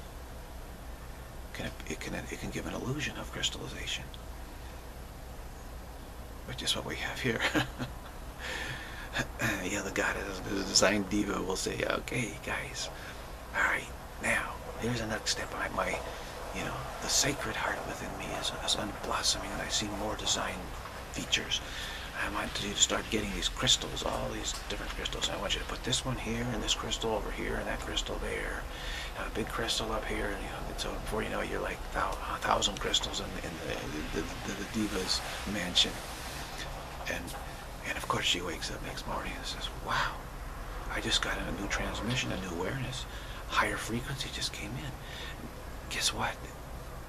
can, it can it can give an illusion of crystallization, which is what we have here. [LAUGHS] [SIGHS] yeah, the god, the design diva will say, okay, guys, all right, now here's the next step. I my, you know, the sacred heart within me is, is unblossoming, and I see more design features. I want you to start getting these crystals, all these different crystals. I want you to put this one here, and this crystal over here, and that crystal there. a big crystal up here, and, you know, and so before you know it, you're like a thousand crystals in, in the, the, the, the diva's mansion. And, and of course she wakes up next morning and says, wow, I just got a new transmission, a new awareness. Higher frequency just came in. Guess what?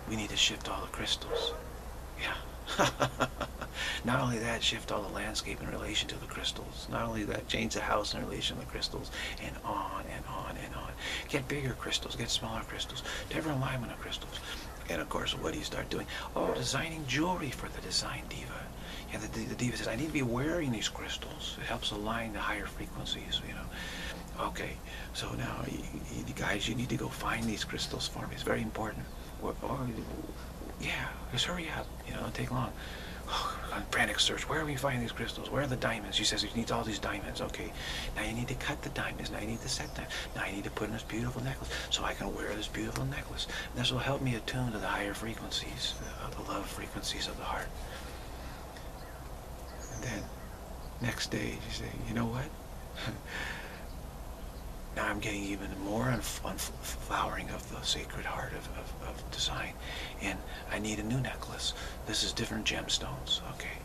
We need to shift all the crystals. Yeah. [LAUGHS] Not only that, shift all the landscape in relation to the crystals. Not only that, change the house in relation to the crystals, and on and on and on. Get bigger crystals, get smaller crystals, different alignment of crystals. And of course, what do you start doing? Oh, designing jewelry for the design diva. Yeah, the, the diva says, I need to be wearing these crystals. It helps align the higher frequencies, you know. Okay, so now, you, you guys, you need to go find these crystals for me. It's very important. oh, yeah, just hurry up. You know, don't take long. [SIGHS] on frantic search. Where are we finding these crystals? Where are the diamonds? She says, you need all these diamonds. Okay, now you need to cut the diamonds. Now you need to set them. Now you need to put in this beautiful necklace so I can wear this beautiful necklace. And this will help me attune to the higher frequencies, uh, the love frequencies of the heart. And then, next day, you say, you know what? [LAUGHS] now I'm getting even more unflowering of the sacred heart of, of, of, design. And I need a new necklace. This is different gemstones, okay?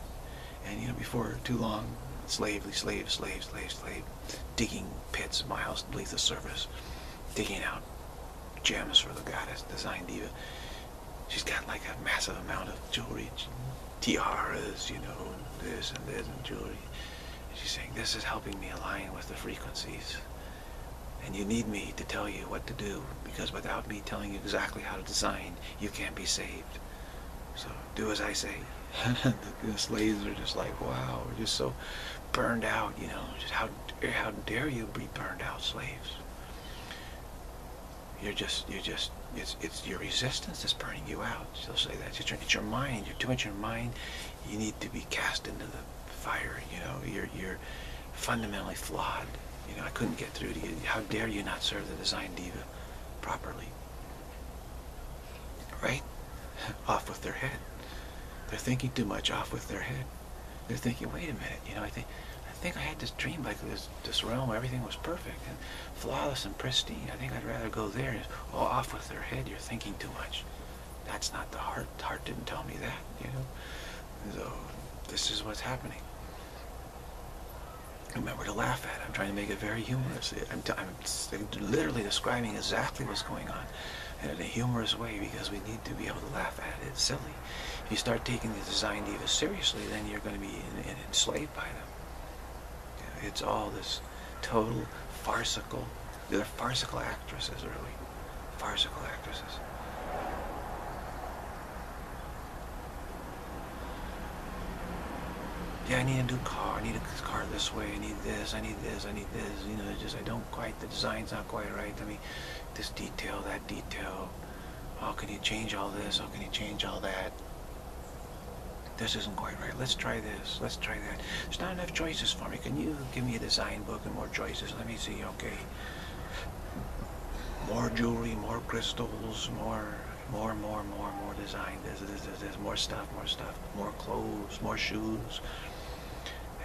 And you know, before too long, slave, slave, slave, slave, slave, digging pits miles beneath the surface, digging out gems for the goddess, design diva. She's got like a massive amount of jewelry, tiaras, you know, this and this and jewelry. She's saying, this is helping me align with the frequencies and you need me to tell you what to do because without me telling you exactly how to design, you can't be saved. So do as I say. [LAUGHS] the slaves are just like, wow, we're just so burned out, you know. Just how how dare you be burned out slaves? You're just you're just it's it's your resistance that's burning you out. She'll say that. It's your, it's your mind. You're too much in your mind. You need to be cast into the fire. You know, you're you're fundamentally flawed. You know, I couldn't get through to you. How dare you not serve the design diva properly? Right? [LAUGHS] off with their head. They're thinking too much off with their head. They're thinking, wait a minute, you know, I think I think I had this dream like this this realm where everything was perfect and flawless and pristine. I think I'd rather go there. Oh, off with their head, you're thinking too much. That's not the heart. The heart didn't tell me that, you know. So this is what's happening remember to laugh at. It. I'm trying to make it very humorous. I'm, I'm literally describing exactly what's going on and in a humorous way because we need to be able to laugh at it. It's silly. If you start taking the design divas seriously, then you're going to be in, in, enslaved by them. It's all this total farcical, they're farcical actresses, really. Farcical actresses. Yeah, I need a new car. I need a car this way. I need this. I need this. I need this. You know, just I don't quite. The design's not quite right. I mean, this detail, that detail. How can you change all this? How can you change all that? This isn't quite right. Let's try this. Let's try that. There's not enough choices for me. Can you give me a design book and more choices? Let me see. Okay. More jewelry, more crystals, more more, more, more, more design. There's, there's, there's more stuff, more stuff, more clothes, more shoes,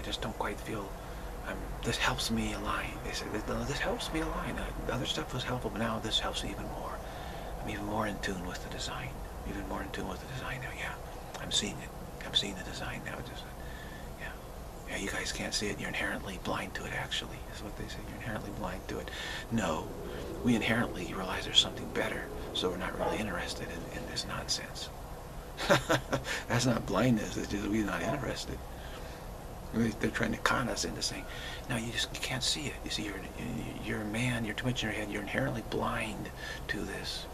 I just don't quite feel um, this helps me align. They say this helps me align. The other stuff was helpful, but now this helps me even more. I'm even more in tune with the design. Even more in tune with the design now. Yeah, I'm seeing it. I'm seeing the design now. Just yeah, yeah. You guys can't see it. You're inherently blind to it. Actually, is what they say. You're inherently blind to it. No, we inherently realize there's something better, so we're not really interested in, in this nonsense. [LAUGHS] That's not blindness. It's just we're not interested. They're trying to con us into saying, no, you just you can't see it. You see, you're, you're a man, you're too much in your head, you're inherently blind to this.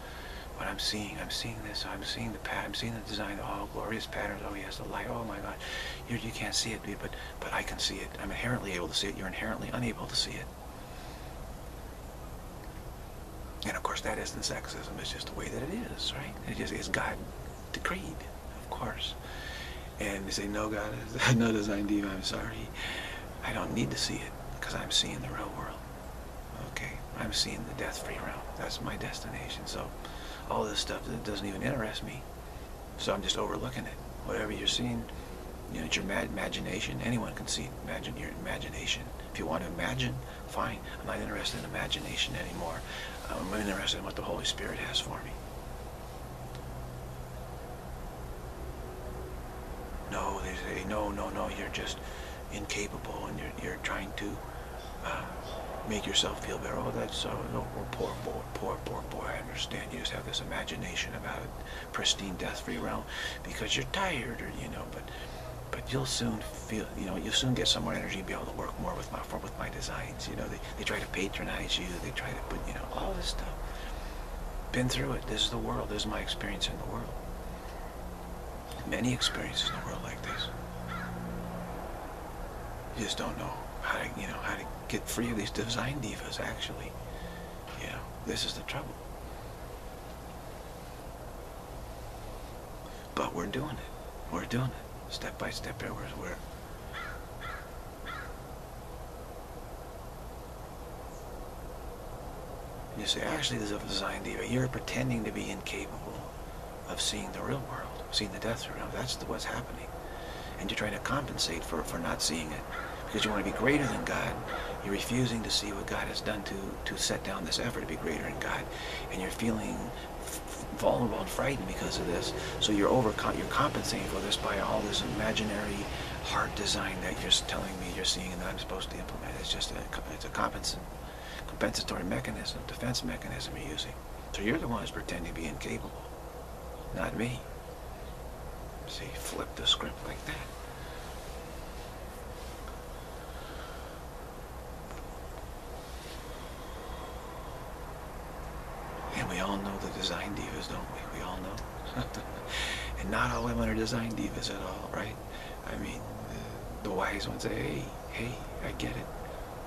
What I'm seeing, I'm seeing this, I'm seeing the pattern, I'm seeing the design, oh, glorious patterns, oh yes, the light, oh my God. You're, you can't see it, but, but I can see it. I'm inherently able to see it, you're inherently unable to see it. And of course that isn't sexism, it's just the way that it is, right? It just is God decreed, of course and they say, no, God, [LAUGHS] no design diva, I'm sorry. I don't need to see it because I'm seeing the real world. Okay, I'm seeing the death-free realm. That's my destination. So all this stuff that doesn't even interest me. So I'm just overlooking it. Whatever you're seeing, you know, it's your imagination. Anyone can see imagine your imagination. If you want to imagine, fine. I'm not interested in imagination anymore. I'm interested in what the Holy Spirit has for me. No, they say, no, no, no, you're just incapable and you're, you're trying to uh, make yourself feel better. Oh, that's so, no, poor boy, poor, poor boy. I understand. You just have this imagination about a pristine, death-free realm because you're tired, or you know. But, but you'll soon feel, you know, you'll soon get some more energy and be able to work more with my, with my designs. You know, they, they try to patronize you. They try to put, you know, all this stuff. Been through it. This is the world. This is my experience in the world. Many experiences in the world like this. You just don't know how to, you know, how to get free of these design divas, actually. You know, this is the trouble. But we're doing it. We're doing it. Step by step, we're, we're You say, actually, there's a design diva. You're pretending to be incapable of seeing the real world, seeing the death realm. That's the, what's happening. And you're trying to compensate for, for not seeing it because you want to be greater than God. You're refusing to see what God has done to, to set down this effort to be greater than God. And you're feeling vulnerable and frightened because of this. So you're over you're compensating for this by all this imaginary heart design that you're telling me you're seeing and that I'm supposed to implement. It's just a, it's a compensatory mechanism, defense mechanism you're using. So you're the one who's pretending to be incapable, not me. See, flip the script like that. And we all know the design divas, don't we? We all know. [LAUGHS] and not all women are design divas at all, right? I mean, the, the wise ones say, hey, hey, I get it.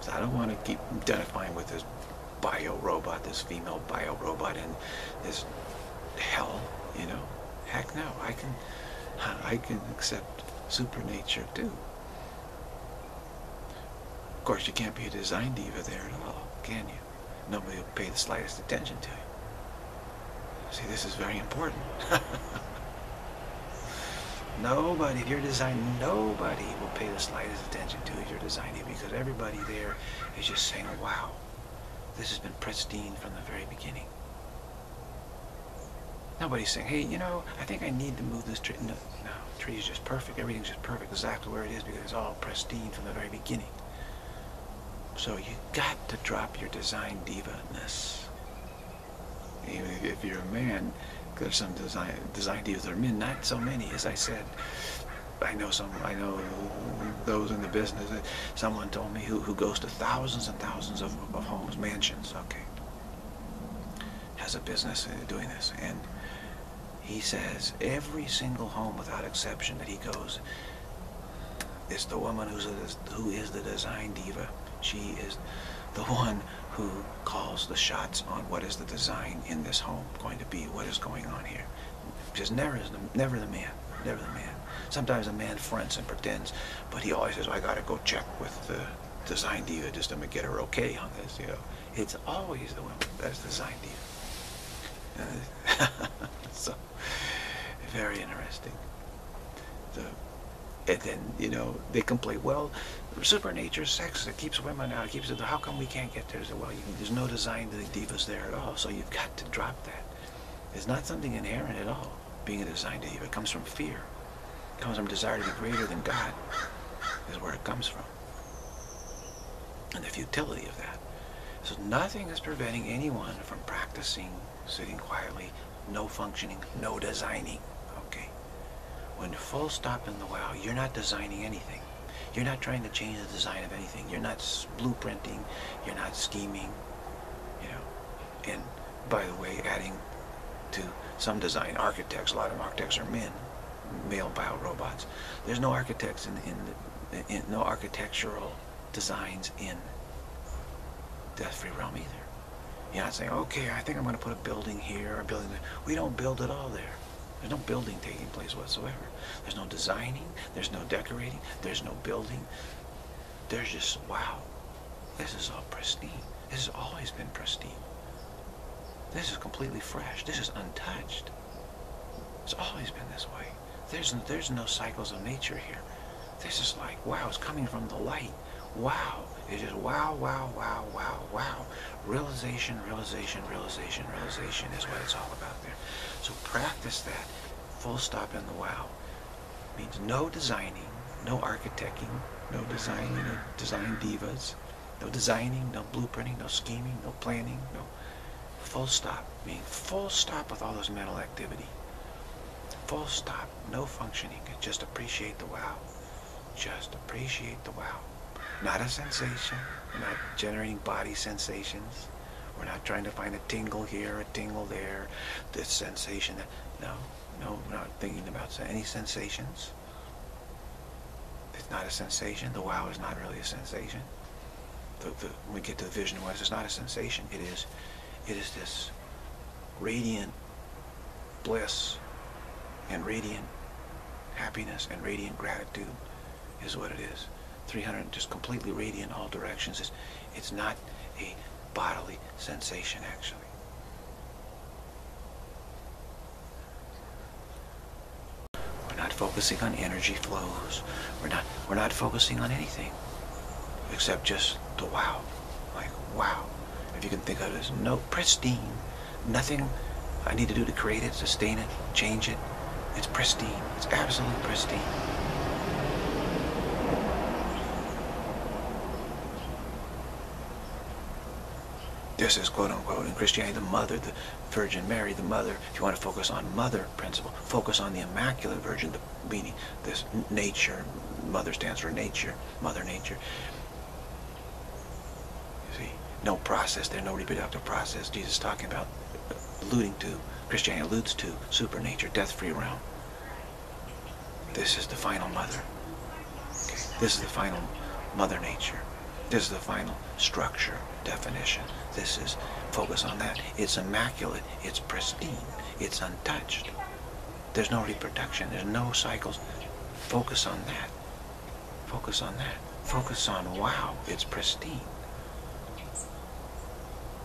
So I don't want to keep identifying with this bio robot, this female bio robot, and this hell, you know. Heck no, I can, I can accept supernature too. Of course, you can't be a design diva there at all, can you? Nobody will pay the slightest attention to you. See, this is very important. [LAUGHS] nobody, if you're designing, nobody will pay the slightest attention to you if you're designing because everybody there is just saying, wow, this has been pristine from the very beginning. Nobody's saying, hey, you know, I think I need to move this tree. No, no, tree is just perfect. Everything's just perfect exactly where it is because it's all pristine from the very beginning. So you got to drop your design diva-ness Even if you're a man, there's some design design deals that are men, not so many, as I said. I know some, I know those in the business. Someone told me who, who goes to thousands and thousands of, of homes, mansions, okay, has a business uh, doing this. And he says every single home without exception that he goes, is the woman who's a, who is the design diva. She is the one who calls the shots on what is the design in this home going to be, what is going on here. Because never is the, never the man, never the man. Sometimes a man fronts and pretends, but he always says, I gotta go check with the design diva just to get her okay on this, you know. It's always the woman that's the design diva. [LAUGHS] so, very interesting. And then, you know, they complain, well, supernature sex that keeps women out, keeps it, how come we can't get there? Well, you, there's no design to the divas there at all, so you've got to drop that. It's not something inherent at all, being a design diva. It comes from fear. It comes from desire to be greater than God, is where it comes from. And the futility of that. So nothing is preventing anyone from practicing sitting quietly, no functioning, no designing. Okay? When full stop in the wow, you're not designing anything. You're not trying to change the design of anything. You're not blueprinting. You're not scheming. You know. And by the way, adding to some design architects, a lot of architects are men, male bio robots. There's no architects in, in, the, in no architectural designs in Death Free Realm either. You're not saying, okay, I think I'm going to put a building here, a building there. We don't build it all there. There's no building taking place whatsoever. There's no designing. There's no decorating. There's no building. There's just, wow, this is all pristine. This has always been pristine. This is completely fresh. This is untouched. It's always been this way. There's, there's no cycles of nature here. This is like, wow, it's coming from the light. Wow. It's just wow, wow, wow, wow, wow. Realization, realization, realization, realization is what it's all about there. So practice that. Full stop in the wow. Means no designing, no architecting, no designing, no design divas. No designing, no blueprinting, no scheming, no planning, no full stop. Meaning full stop with all this mental activity. Full stop. No functioning. Just appreciate the wow. Just appreciate the wow. Not a sensation. We're not generating body sensations. We're not trying to find a tingle here, a tingle there, this sensation. That, no, no, we're not thinking about any sensations. It's not a sensation. The wow is not really a sensation. The, the, when we get to the vision of it's not a sensation. It is, it is this radiant bliss and radiant happiness and radiant gratitude is what it is. 300 just completely radiant all directions. It's, it's not a bodily sensation actually. We're not focusing on energy flows. We're not we're not focusing on anything except just the wow. Like wow. If you can think of it as no pristine. Nothing I need to do to create it, sustain it, change it. It's pristine. It's absolutely pristine. This is quote unquote in Christianity the mother, the Virgin Mary, the mother. If you want to focus on mother principle, focus on the Immaculate Virgin, the meaning this nature. Mother stands for nature, Mother Nature. You see, no process there, no reproductive process. Jesus is talking about, alluding to, Christianity alludes to supernature, death-free realm. This is the final mother. Okay. This is the final Mother Nature. This is the final structure, definition. This is, focus on that. It's immaculate, it's pristine, it's untouched. There's no reproduction, there's no cycles. Focus on that. Focus on that. Focus on, wow, it's pristine.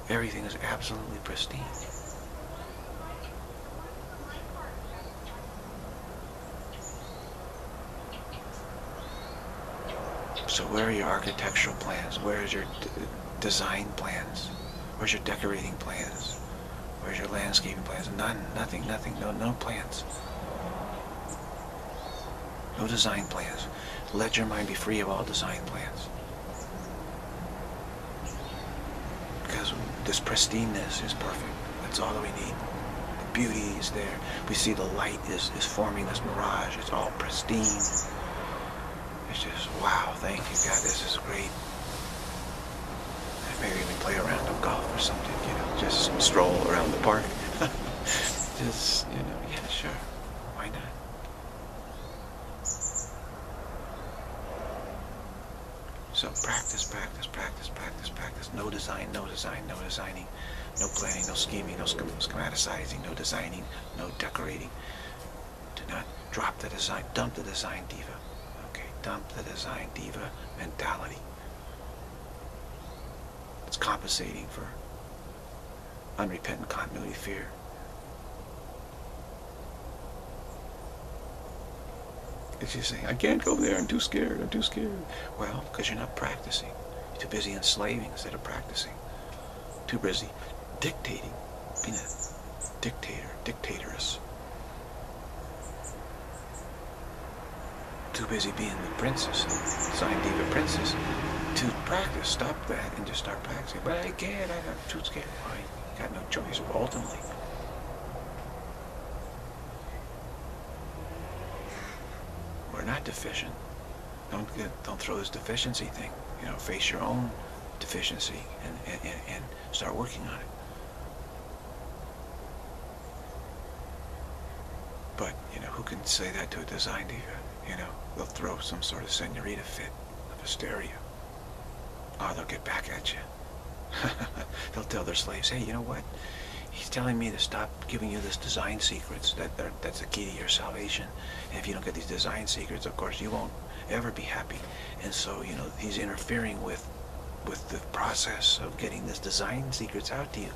Everything is absolutely pristine. So where are your architectural plans? Where's your design plans? Where's your decorating plans? Where's your landscaping plans? None, nothing, nothing, no, no plans. No design plans. Let your mind be free of all design plans. Because this pristineness is perfect. That's all that we need. The beauty is there. We see the light is, is forming this mirage. It's all pristine. It's just, wow, thank you, God, this is great. Maybe we play a round of golf or something, you know, just stroll around the park. [LAUGHS] just, you know, yeah, sure. Why not? So practice, practice, practice, practice, practice. No design, no design, no designing, no planning, no scheming, no schematicizing, no designing, no decorating. Do not drop the design, dump the design diva Okay, dump the design diva mentality. It's compensating for unrepentant continuity fear. It's just saying, I can't go there, I'm too scared, I'm too scared. Well, because you're not practicing. You're too busy enslaving instead of practicing. Too busy dictating, being a dictator, dictatoress. too busy being the princess, Sign Diva princess, to practice. Stop that and just start practicing. But I can't. I'm too scared. I got no choice. Ultimately. We're not deficient. Don't get, don't throw this deficiency thing. You know, face your own deficiency and, and, and start working on it. But, you know, who can say that to a design diva? You know, they'll throw some sort of senorita fit of hysteria. Or they'll get back at you. [LAUGHS] they'll tell their slaves, hey, you know what? He's telling me to stop giving you this design secrets. That That's the key to your salvation. And if you don't get these design secrets, of course, you won't ever be happy. And so, you know, he's interfering with with the process of getting this design secrets out to you.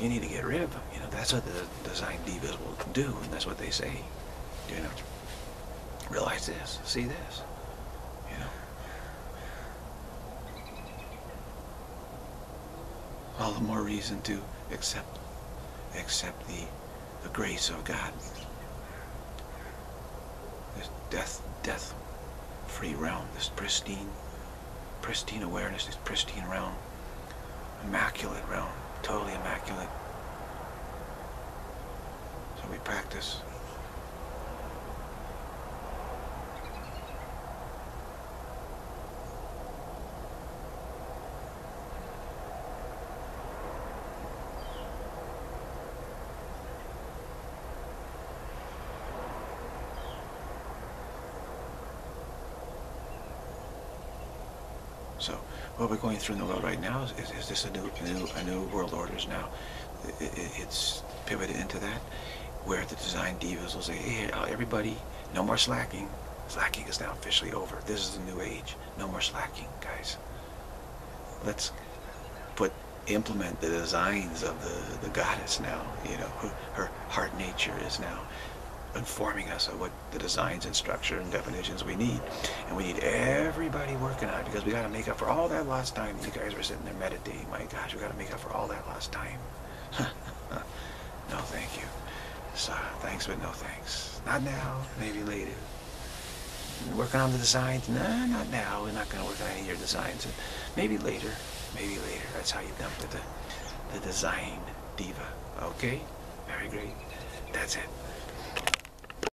You need to get rid of them. You know, that's what the design divas will do, and that's what they say. You know realize this, see this, you know. All the more reason to accept, accept the, the grace of God. This death, death-free realm, this pristine pristine awareness, this pristine realm, immaculate realm, totally immaculate. So we practice. So what we're going through in the world right now is, is, is this a new, a new, a new world orders now? It, it, it's pivoted into that, where the design divas will say, hey, uh, everybody, no more slacking. Slacking is now officially over. This is the new age. No more slacking, guys. Let's put implement the designs of the, the goddess now. You know, her heart nature is now informing us of what the designs and structure and definitions we need. And we need everybody working on it because we got to make up for all that lost time you guys were sitting there meditating. My gosh, we got to make up for all that lost time. [LAUGHS] no, thank you. So, thanks, but no thanks. Not now, maybe later. Working on the designs? No, not now. We're not going to work on any of your designs. Maybe later. Maybe later. That's how you dump to the, the design diva. Okay? Very great. That's it.